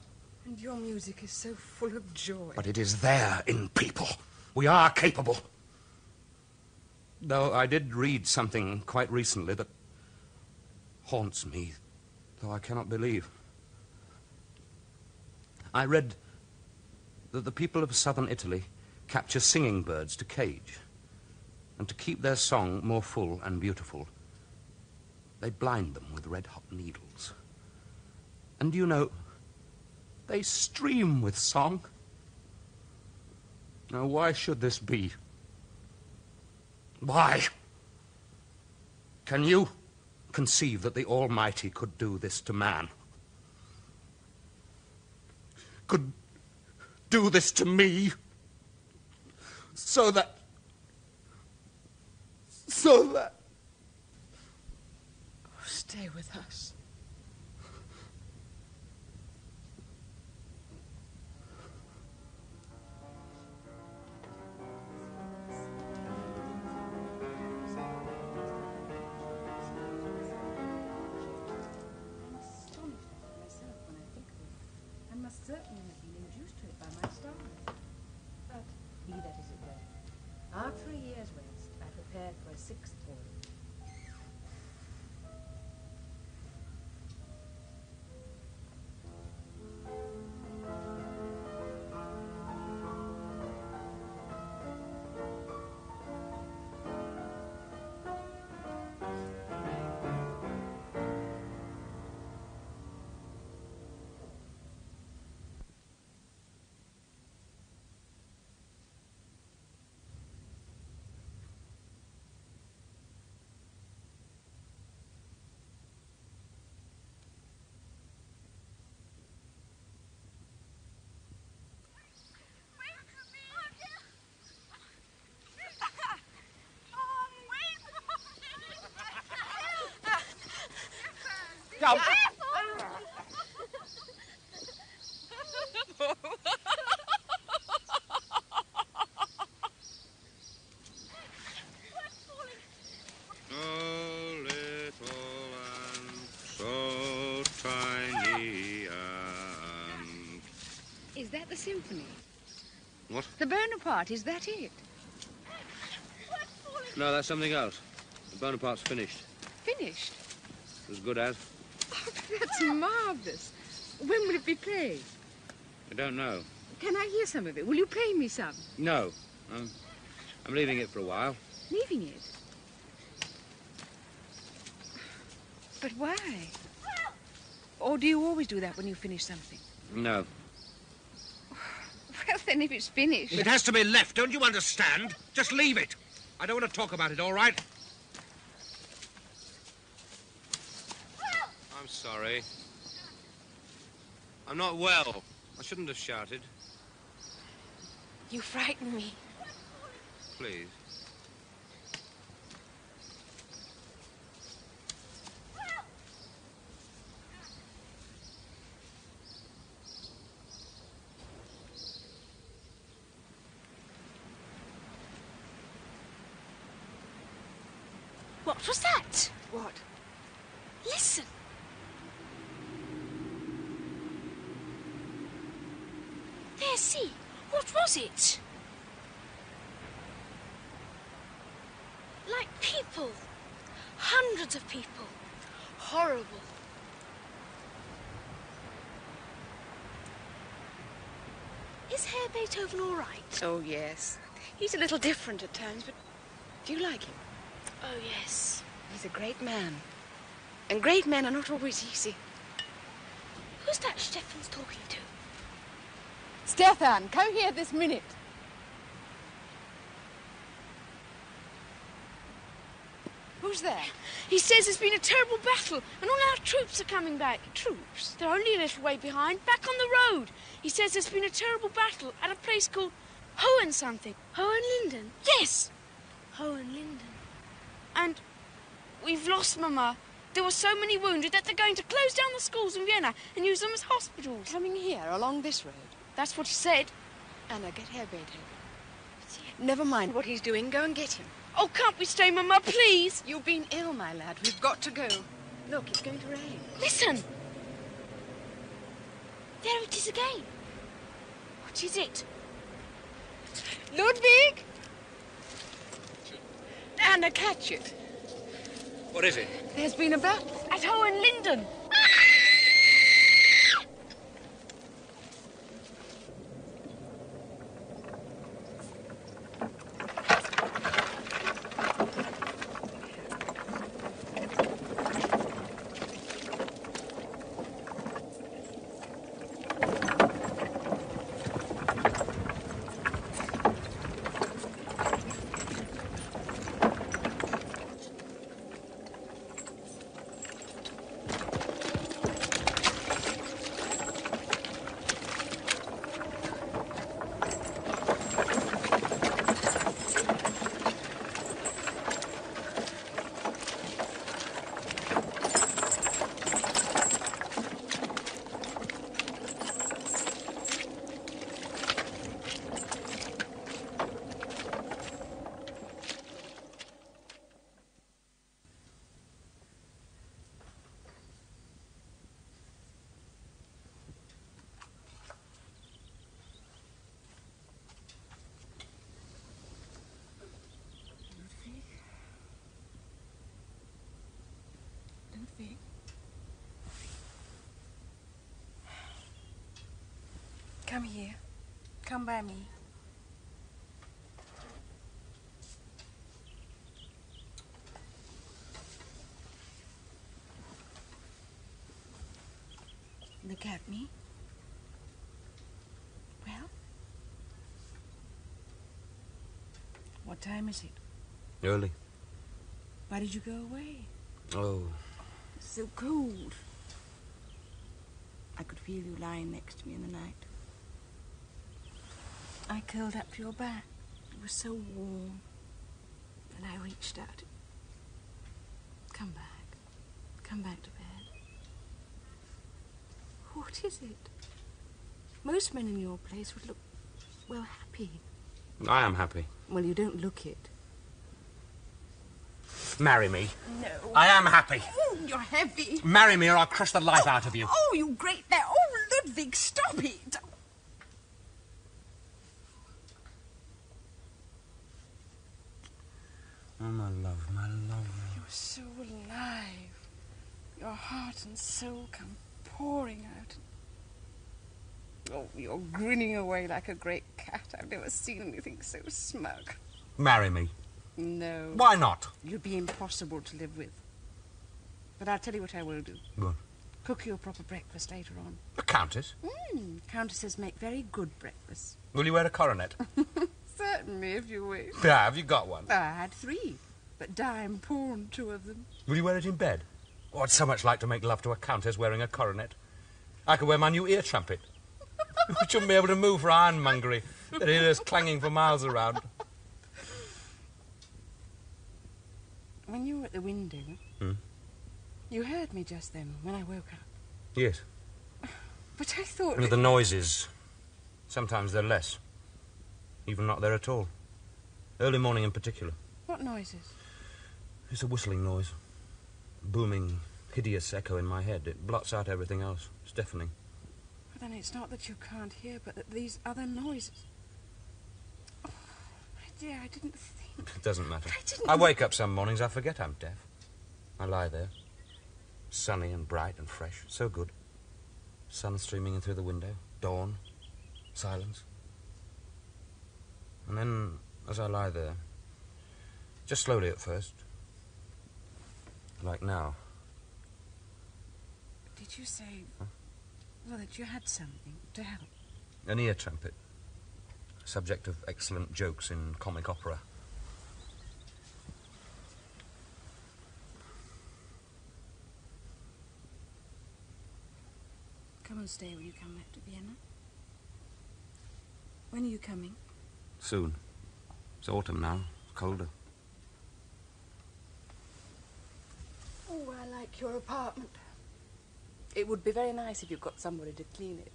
And your music is so full of joy. But it is there in people. We are capable. Though I did read something quite recently that haunts me, though I cannot believe. I read that the people of southern Italy capture singing birds to cage, and to keep their song more full and beautiful, they blind them with red hot needles. And do you know, they stream with song. Now, why should this be? Why? Can you conceive that the Almighty could do this to man? Could do this to me? So that. So that. Oh, stay with us. Certainly have been induced to it by my stars. But be that as it may, after a year's rest, I prepared for a sixth Go. Little and so tiny and... Is that the symphony? What? The Bonaparte, is that it? No, that's something else. The Bonaparte's finished. Finished? As good as. That's marvellous. When will it be played? I don't know. Can I hear some of it? Will you play me some? No. I'm, I'm leaving it for a while. Leaving it? But why? Or do you always do that when you finish something? No. Well, then, if it's finished. It has to be left, don't you understand? Just leave it. I don't want to talk about it, all right? I'm sorry. I'm not well. I shouldn't have shouted. You frighten me. Please. What was that? What? Listen. There, see. What was it? Like people. Hundreds of people. Horrible. Is Herr Beethoven all right? Oh, yes. He's a little different at times, but do you like him? Oh, yes. He's a great man. And great men are not always easy. Who's that Stefan's talking to? Stefan, come here this minute. Who's there? He says there's been a terrible battle and all our troops are coming back. Troops? They're only a little way behind, back on the road. He says there's been a terrible battle at a place called Hohen something. Hohenlinden? Yes! Hohenlinden. And we've lost Mama. There were so many wounded that they're going to close down the schools in Vienna and use them as hospitals. Coming here, along this road. That's what he said. Anna, get Herr Beethoven. Never mind what he's doing. Go and get him. Oh, can't we stay, Mama, please? You've been ill, my lad. We've got to go. Look, it's going to rain. Listen. There it is again. What is it? Ludwig! Anna, catch it. What is it? There's been a battle. At Hohenlinden. Ludwig. Come here. Come by me. Look at me. Well? What time is it? Early. Why did you go away? Oh, It's So cold. I could feel you lying next to me in the night. I curled up to your back. It was so warm. And I reached out. Come back. Come back to bed. What is it? Most men in your place would look, well, happy. I am happy. Well, you don't look it. Marry me. No. I am happy. Oh, you're heavy. Marry me or I'll crush the life out of you. Oh, you great bear. Oh, Ludwig, stop it. Oh, my love, my love. You're so alive. Your heart and soul come pouring out. Oh, you're grinning away like a great cat. I've never seen anything so smug. Marry me. No. Why not? You'd be impossible to live with. But I'll tell you what I will do. What? Cook you a proper breakfast later on. A countess? Mm, countesses make very good breakfasts. Will you wear a coronet? Certainly, if you wish. yeah, have you got one? I had three, but Deym pawned two of them. Will you wear it in bed? Oh, I'd so much like to make love to a countess wearing a coronet. I could wear my new ear trumpet. we shouldn't be able to move for ironmongery. They'd hear us clanging for miles around. When you were at the window, Hmm? you heard me just then when I woke up. Yes. But I thought. The noises. Sometimes they're less. Even not there at all. Early morning in particular. What noises? It's a whistling noise. Booming, hideous echo in my head. It blots out everything else. It's deafening. But then it's not that you can't hear, but that these other noises. Oh, my dear, I didn't think. It doesn't matter. I didn't- I wake up some mornings, I forget I'm deaf. I lie there. Sunny and bright and fresh. So good. Sun streaming in through the window. Dawn. Silence. And then, as I lie there, just slowly at first, Like now. Did you say, well, that you had something to help? An ear trumpet. Subject of excellent jokes in comic opera. Come and stay when you come back to Vienna. When are you coming? Soon. It's autumn now. It's Colder. Oh, I like your apartment. It would be very nice if you got somebody to clean it.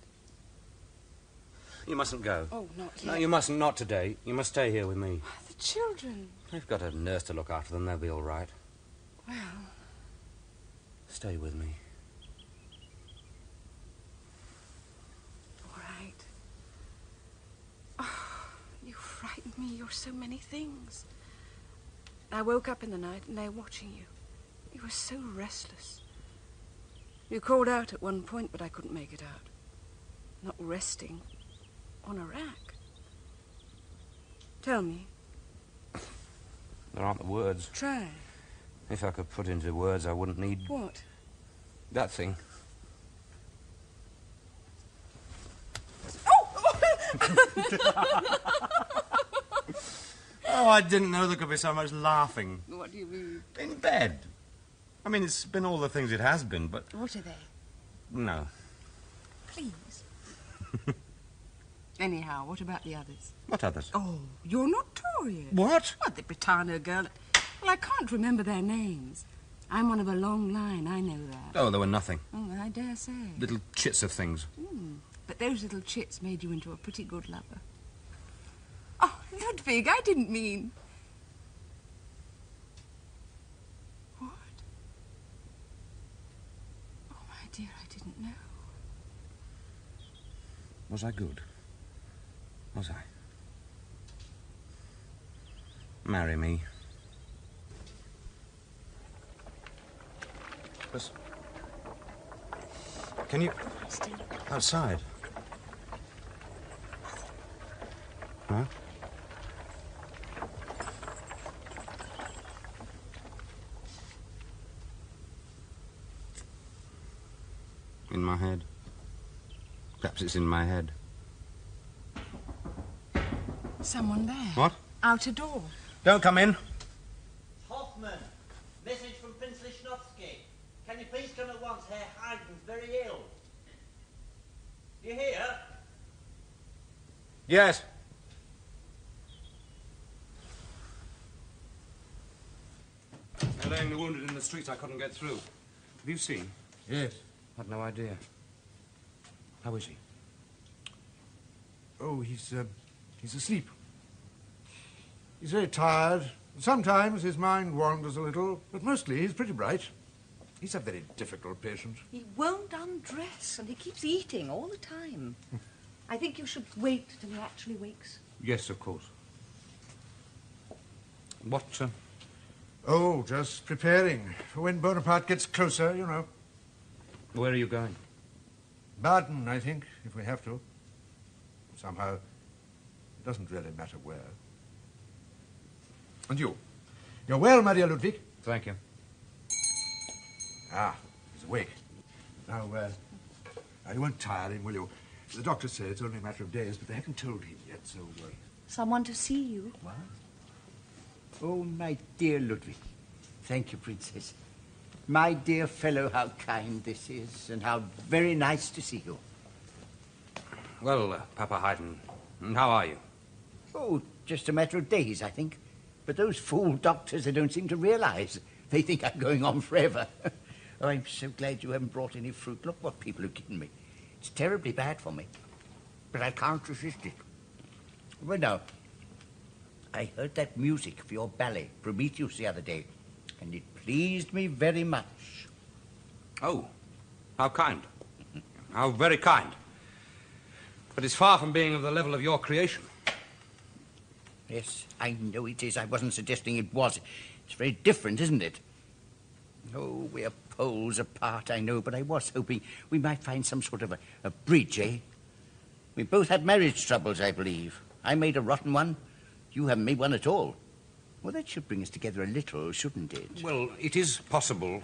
You mustn't go. Oh, not yet. No, you mustn't. Not today. You must stay here with me. Ah, the children. We've got a nurse to look after them. They'll be all right. Well, Stay with me. all right. Oh, you frightened me. You're so many things. I woke up in the night and they were watching you. You were so restless. You called out at one point, but I couldn't make it out. Not resting on a rack. Tell me. There aren't the words. Try. If I could put into words, I wouldn't need What? that thing. Oh, oh I didn't know there could be so much laughing. What do you mean? In bed. I mean, it's been all the things it has been, but What are they? no. Please. Anyhow, what about the others? What others? Oh, you're notorious. What? What, the Britannia girl? Well, I can't remember their names. I'm one of a long line, I know that. Oh, they were nothing. Oh, I dare say. Little chits of things. Hmm. But those little chits made you into a pretty good lover. Oh, Ludwig, I didn't mean. What? Oh, my didn't know. Was I good? Was I? Marry me. Listen. Can you. Outside. Huh? In my head. Perhaps it's in my head. Someone there. What? Out a door. Don't come in. Hoffman, message from Prince Lichnowsky. Can you please come at once? Herr Haydn's very ill. You hear? Yes. They're laying the wounded in the streets. I couldn't get through. Have you seen? Yes. Had no idea. How is he? Oh, he's, uh, he's asleep. He's very tired. Sometimes his mind wanders a little, but mostly he's pretty bright. He's a very difficult patient. He won't undress, and he keeps eating all the time. I think you should wait till he actually wakes. Yes, of course. What, uh, Oh, just preparing for when Bonaparte gets closer, you know. where are you going? Baden, I think, if we have to. Somehow, it doesn't really matter where. And you? You're well, Maria Ludwig? Thank you. Ah, he's awake. Now, uh, now, you won't tire him, will you? The doctors say it's only a matter of days, but they haven't told him yet, so... Uh, Someone to see you. What? Oh, my dear Ludwig. Thank you, Princess. My dear fellow, how kind this is, and how very nice to see you. Well, uh, Papa Haydn, how are you? Oh, just a matter of days, I think. But those fool doctors, they don't seem to realize. They think I'm going on forever. oh, I'm so glad you haven't brought any fruit. Look what people have given me. It's terribly bad for me. But I can't resist it. Well, now, I heard that music for your ballet, Prometheus, the other day, and it pleased me very much. Oh, how kind. How very kind. But it's far from being of the level of your creation. Yes, I know it is. I wasn't suggesting it was. It's very different, isn't it? Oh, we're poles apart, I know, but I was hoping we might find some sort of a, a bridge, eh? We both had marriage troubles, I believe. I made a rotten one. You haven't made one at all. Well, that should bring us together a little, shouldn't it? Well, it is possible.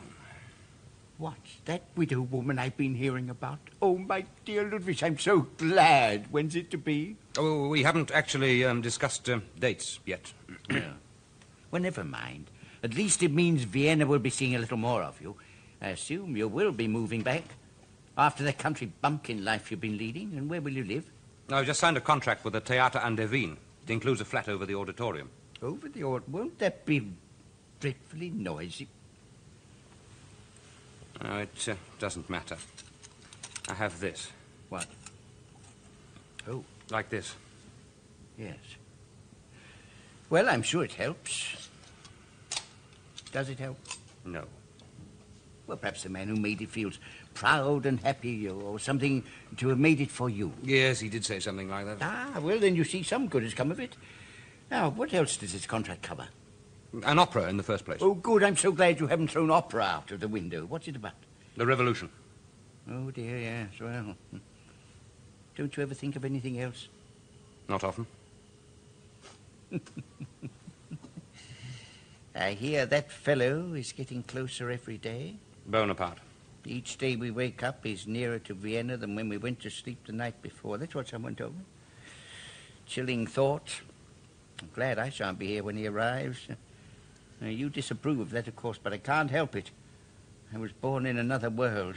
What's that widow woman I've been hearing about? Oh, my dear Ludwig, I'm so glad. When's it to be? Oh, we haven't actually um, discussed uh, dates yet. Well, never mind. At least it means Vienna will be seeing a little more of you. I assume you will be moving back. After the country bumpkin life you've been leading, and where will you live? I've just signed a contract with the Theater an der Wien. It includes a flat over the auditorium. Over the old. Won't that be dreadfully noisy? No, it uh, doesn't matter. I have this. What? Oh. Like this. Yes. Well, I'm sure it helps. Does it help? No. Well, perhaps the man who made it feels proud and happy or something to have made it for you. Yes, he did say something like that. Ah, well, then you see some good has come of it. Now, what else does this contract cover? An opera in the first place. Oh, good. I'm so glad you haven't thrown opera out of the window. What's it about? The Revolution. Oh, dear, yes, well. Don't you ever think of anything else? Not often. I hear that fellow is getting closer every day. Bonaparte. Each day we wake up, he's nearer to Vienna than when we went to sleep the night before. That's what someone told me. Chilling thought. I'm glad I shan't be here when he arrives. Now, you disapprove of that, of course, but I can't help it. I was born in another world.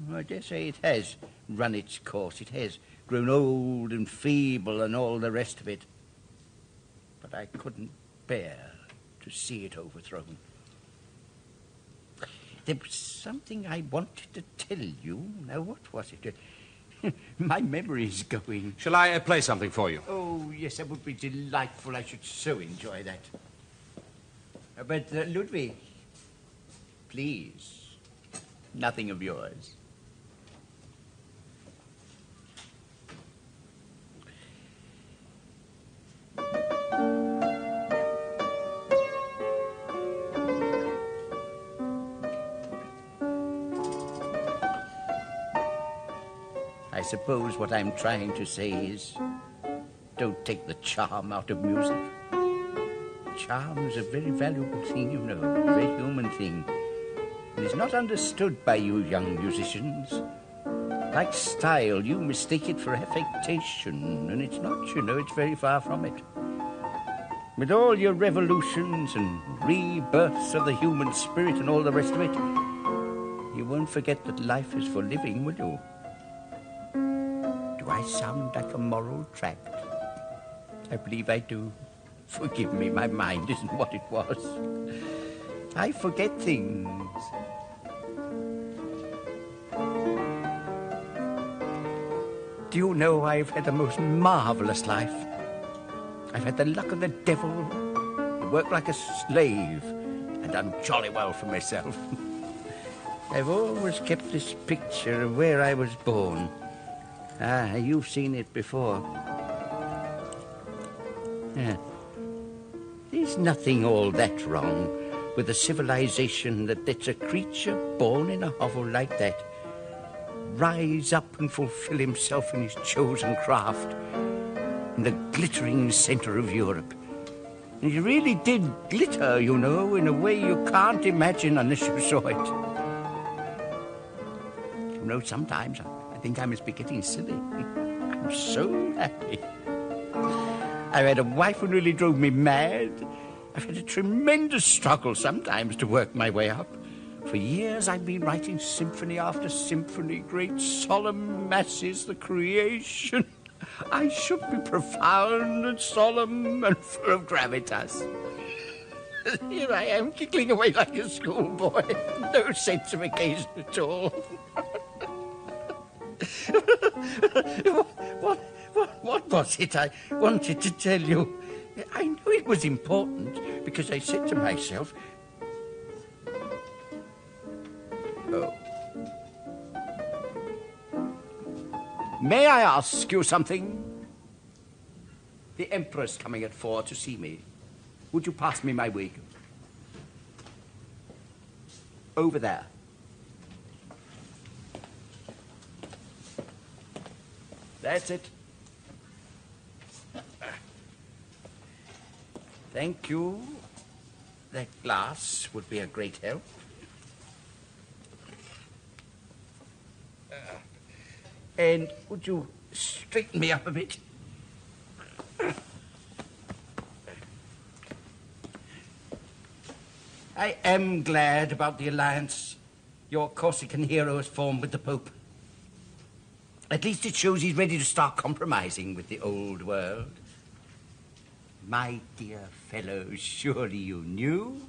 Well, I dare say it has run its course. It has grown old and feeble and all the rest of it. But I couldn't bear to see it overthrown. There was something I wanted to tell you. Now, what was it? My memory is going. Shall I uh, play something for you? Oh, yes, that would be delightful. I should so enjoy that. But, uh, Ludwig, please, nothing of yours. I suppose what I'm trying to say is don't take the charm out of music. Charm's a very valuable thing, you know, a very human thing. And is not understood by you young musicians. Like style, you mistake it for affectation, and it's not, you know, it's very far from it. With all your revolutions and rebirths of the human spirit and all the rest of it, you won't forget that life is for living, will you? Do I sound like a moral tract? I believe I do. Forgive me, my mind isn't what it was. I forget things. Do you know I've had a most marvelous life? I've had the luck of the devil, I like a slave, and done jolly well for myself. I've always kept this picture of where I was born. Ah, you've seen it before. Yeah. Nothing all that wrong with a civilization that lets a creature born in a hovel like that rise up and fulfill himself in his chosen craft in the glittering center of Europe. And he really did glitter, you know, in a way you can't imagine unless you saw it. You know, sometimes I- I think I must be getting silly. I'm so happy. I've had a wife who nearly drove me mad. I've had a tremendous struggle sometimes to work my way up. For years I've been writing symphony after symphony, great solemn masses, the creation. I should be profound and solemn and full of gravitas. Here I am, giggling away like a schoolboy. No sense of occasion at all. what, what, what was it I wanted to tell you? I knew it was important because I said to myself, Oh. May I ask you something? The Emperor's coming at four to see me. Would you pass me my wig? Over there. That's it. Thank you. That glass would be a great help. Uh, and would you straighten me up a bit? I am glad about the alliance your Corsican hero has formed with the Pope. At least it shows he's ready to start compromising with the old world. My dear fellow, surely you knew?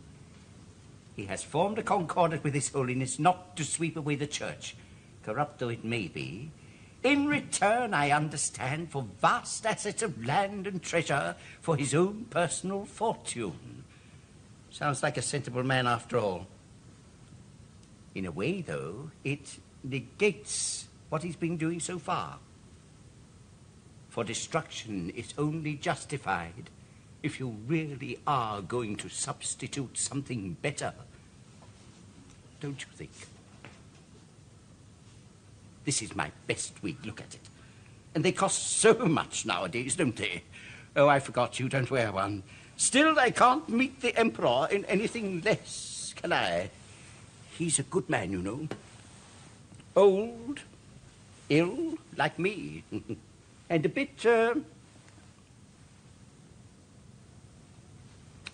He has formed a concordat with His Holiness not to sweep away the church, corrupt though it may be. In return, I understand, for vast assets of land and treasure for his own personal fortune. Sounds like a sensible man after all. In a way, though, it negates what he's been doing so far. For destruction is only justified if you really are going to substitute something better. Don't you think? This is my best wig, look at it. And they cost so much nowadays, don't they? Oh, I forgot you don't wear one. Still, I can't meet the Emperor in anything less, can I? He's a good man, you know. Old, ill, like me, and a bit, uh,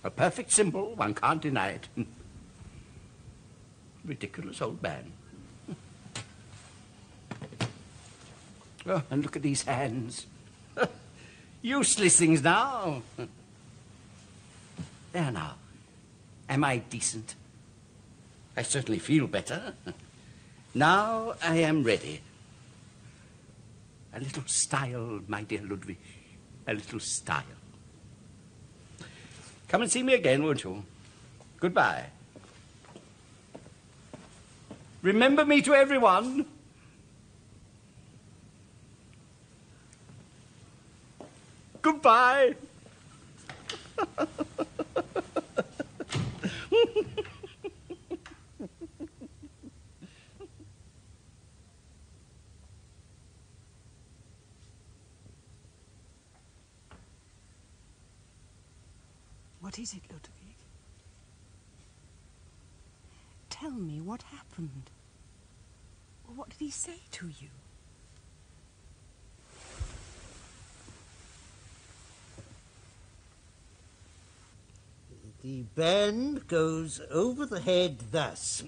a perfect symbol, one can't deny it. Ridiculous old man. Oh, and look at these hands. Useless things now. There now. Am I decent? I certainly feel better. Now I am ready. A little style, my dear Ludwig. A little style. Come and see me again, won't you? Goodbye. Remember me to everyone. Goodbye. What is it, Ludwig? Tell me what happened. What did he say to you? The band goes over the head thus.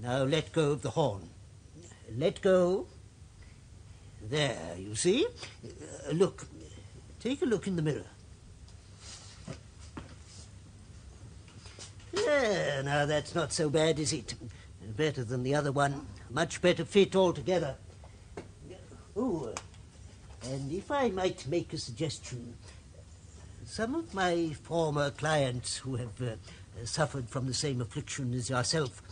Now let go of the horn. Let go. There, you see? Uh, look. Take a look in the mirror. There, now that's not so bad, is it? Better than the other one. Much better fit altogether. Oh, and if I might make a suggestion, some of my former clients who have uh, suffered from the same affliction as yourself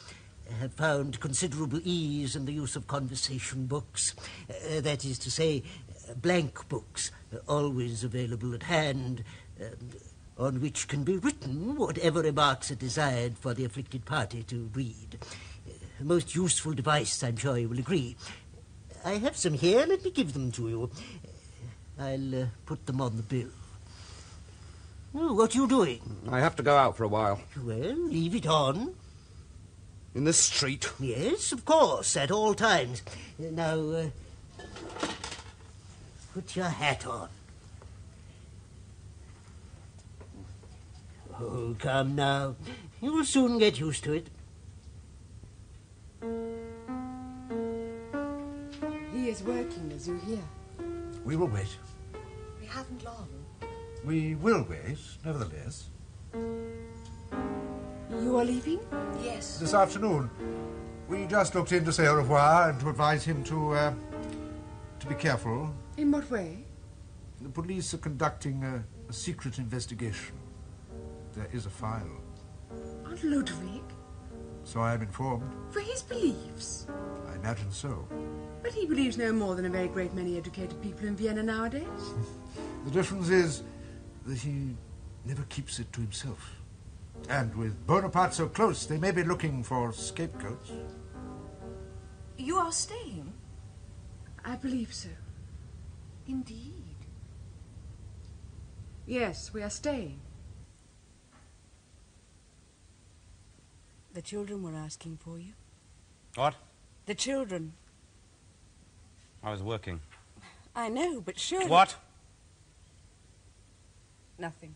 have found considerable ease in the use of conversation books. Uh, that is to say, uh, blank books, uh, always available at hand, um, on which can be written whatever remarks are desired for the afflicted party to read. A most useful device, I'm sure you will agree. I have some here. Let me give them to you. I'll uh, put them on the bill. Oh, what are you doing? I have to go out for a while. Well, leave it on. In the street? Yes, of course, at all times. Now, uh, put your hat on. Oh, come now. You'll soon get used to it. He is working, as you hear. We will wait. We haven't long. We will wait, nevertheless. You are leaving? Yes. This afternoon. We just looked in to say au revoir and to advise him to, uh, to be careful. In what way? The police are conducting a, a secret investigation. There is a file. On Ludwig? So I am informed. For his beliefs? I imagine so. But he believes no more than a very great many educated people in Vienna nowadays. The difference is that he never keeps it to himself. And with Bonaparte so close, they may be looking for scapegoats. You are staying? I believe so. Indeed. Yes, we are staying. The children were asking for you. What? The children. I was working. I know, but surely. What? Nothing.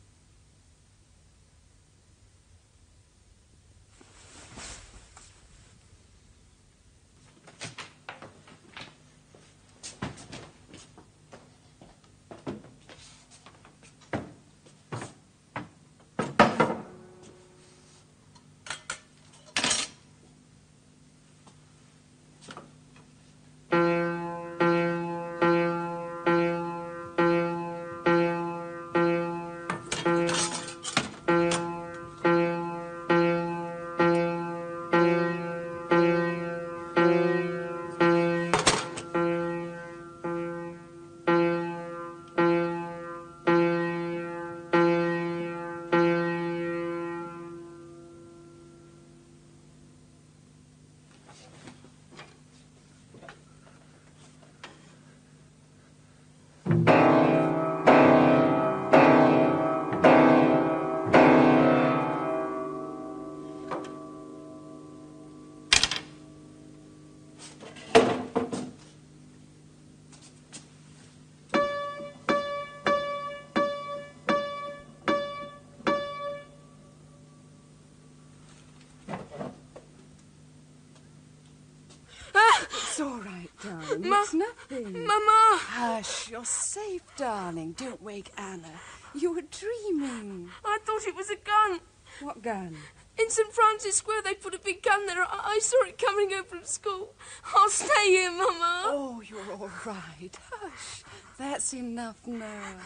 It's all right, darling. Ma- it's nothing. Mama! Hush, you're safe, darling. Don't wake Anna. You were dreaming. I thought it was a gun. What gun? In St. Francis Square, they put a big gun there. I, I saw it coming home from school. I'll stay here, Mama. Oh, you're all right. Hush. That's enough now.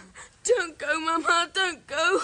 Don't go, Mama. Don't go.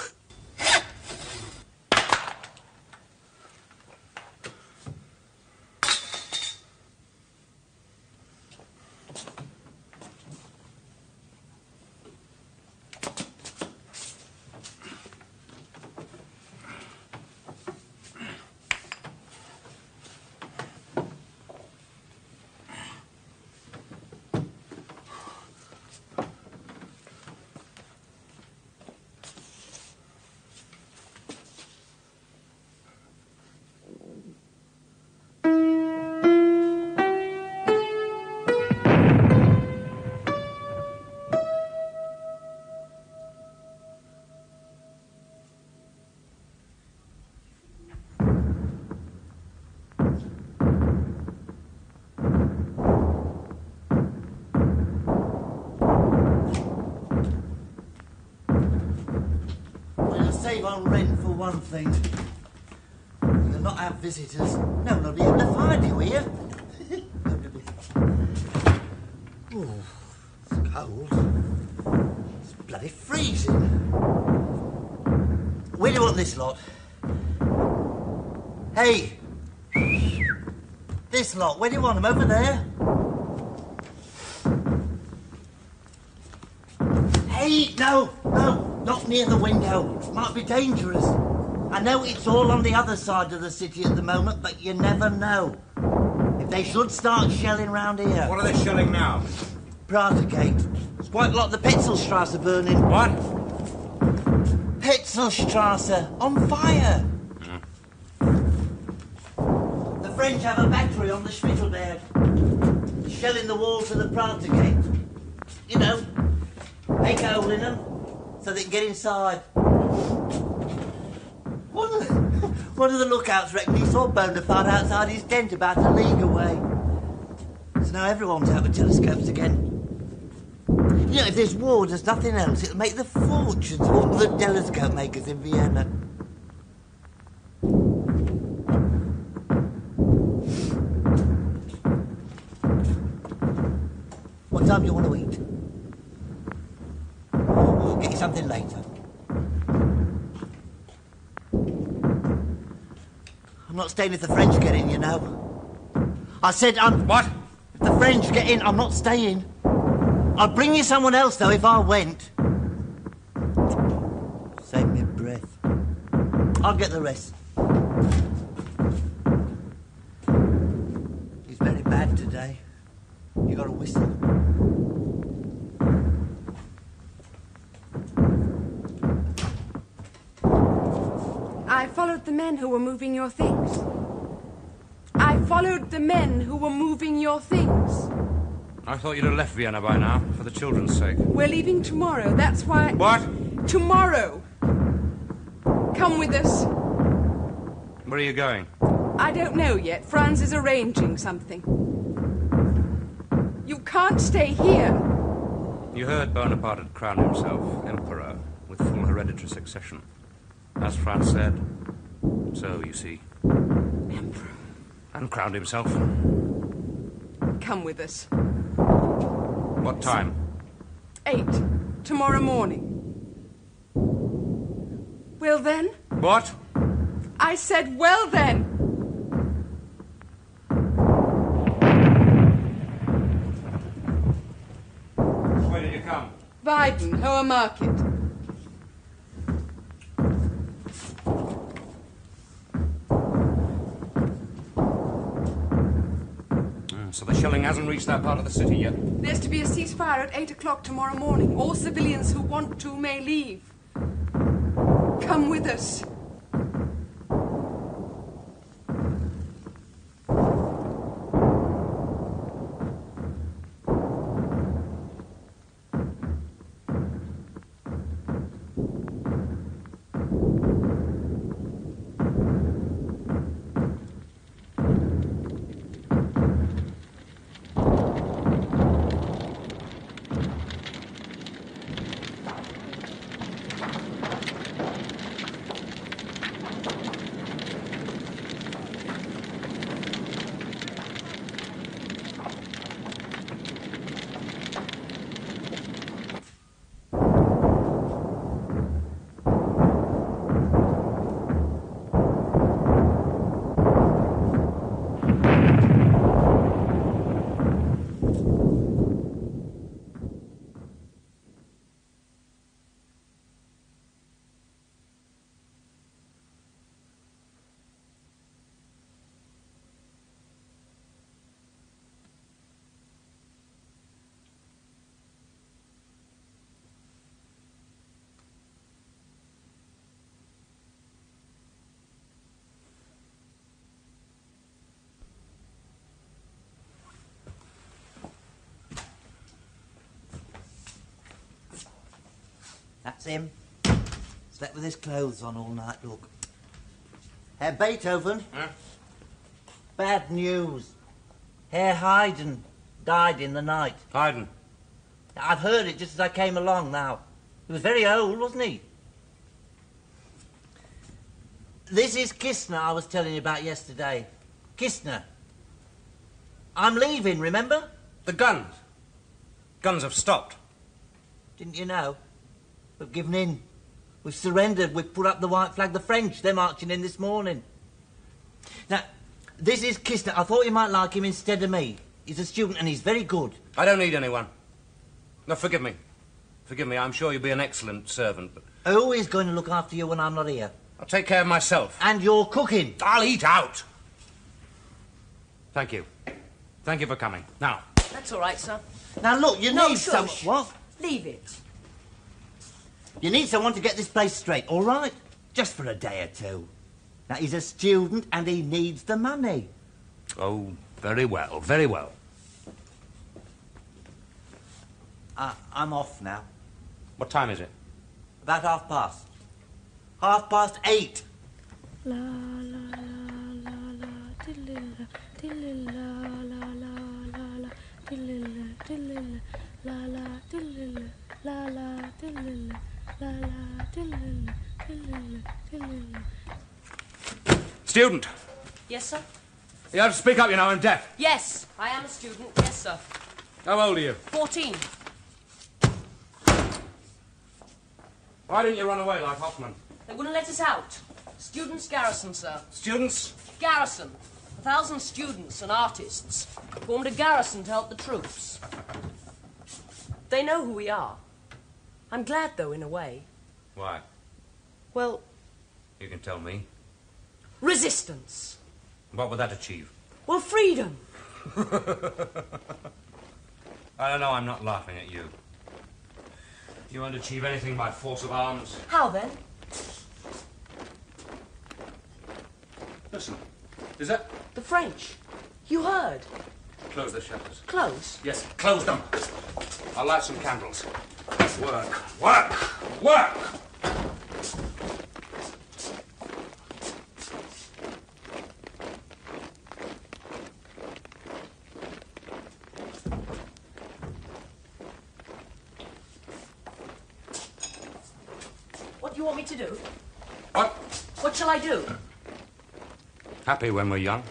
Save on rent for one thing. You'll not have visitors. No one will be able to find you here. oh, it's cold. It's bloody freezing. Where do you want this lot? Hey! This lot, where do you want them? Over there? Hey, no, no, not near the window. It might be dangerous. I know it's all on the other side of the city at the moment, but you never know. If they should start shelling round here. What are they shelling now? Pratergate. There's quite a lot of the Petzelstrasse burning. What? Petzelstrasse on fire. Hmm. The French have a battery on the Spittelberg, shelling the walls of the Pratergate. You know, make a hole in them so they can get inside. One of, the, one of the lookouts reckoned he saw Bonaparte outside his tent about a league away. So now everyone's out with telescopes again. You know, if there's war, there's nothing else. It'll make the fortunes of all the telescope makers in Vienna. I'm not staying if the French get in, you know. I said I'm. What? If the French get in, I'm not staying. I'd bring you someone else, though, if I went. Save me a breath. I'll get the rest. He's very bad today. You got a whistle? I followed the men who were moving your things. I followed the men who were moving your things. I thought you'd have left Vienna by now, for the children's sake. We're leaving tomorrow. That's why. What? Tomorrow. Come with us. Where are you going? I don't know yet. Franz is arranging something. You can't stay here. You heard Bonaparte had crowned himself emperor with full hereditary succession. As Franz said. So, you see. Emperor. And crowned himself. Come with us. What time? Eight. Tomorrow morning. Well then? What? I said, well then. Where did you come? Weiden, Hoher Market. Shelling hasn't reached that part of the city yet. There's to be a ceasefire at 8 o'clock tomorrow morning. All civilians who want to may leave. Come with us. That's him. Slept with his clothes on all night, look. Herr Beethoven? Bad news. Herr Haydn died in the night. Haydn? I've heard it just as I came along now. He was very old, wasn't he? This is Kistner I was telling you about yesterday. Kistner. I'm leaving, remember? The guns. Guns have stopped. Didn't you know? We've given in. We've surrendered. We've put up the white flag. The French, they're marching in this morning. Now, this is Kistner. I thought you might like him instead of me. He's a student and he's very good. I don't need anyone. Now, forgive me. Forgive me, I'm sure you'll be an excellent servant, but Who is going to look after you when I'm not here? I'll take care of myself. And you're cooking. I'll eat out. Thank you. Thank you for coming. Now, That's all right, sir. Now, look, you No, need some... shush. What? Leave it. You need someone to get this place straight, all right? Just for a day or two. Now, he's a student and he needs the money. oh, very well, very well. Uh, I'm off now. What time is it? About half past. Half past eight. La la la la la dillilla dillilla la la la la la la Student! Yes, sir? You have to speak up, you know, I'm deaf. Yes, I am a student. Yes, sir. How old are you? 14. Why didn't you run away like Hoffman? They wouldn't let us out. Students garrison, sir. Students? Garrison. A thousand students and artists formed a garrison to help the troops. They know who we are. I'm glad, though, in a way. Why? Well, You can tell me. resistance. What would that achieve? Well, freedom. I don't know, I'm not laughing at you. You won't achieve anything by force of arms. How then? Listen. Is that? The French. You heard. Close the shutters. Close. Yes, close them. I'll light some candles. Work, work, work! What do you want me to do? What? What shall I do? Happy when we're young.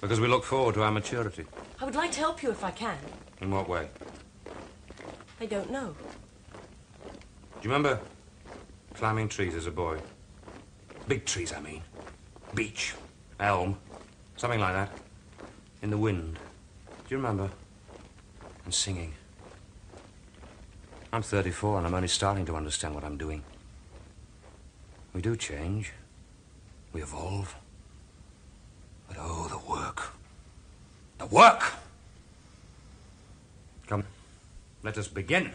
Because we look forward to our maturity. I would like to help you if I can. In what way? I don't know. Do you remember climbing trees as a boy? Big trees, I mean. Beech, elm, something like that. In the wind. Do you remember? And singing. I'm 34 and I'm only starting to understand what I'm doing. We do change. We evolve. But oh, the work. The work! Come, let us begin.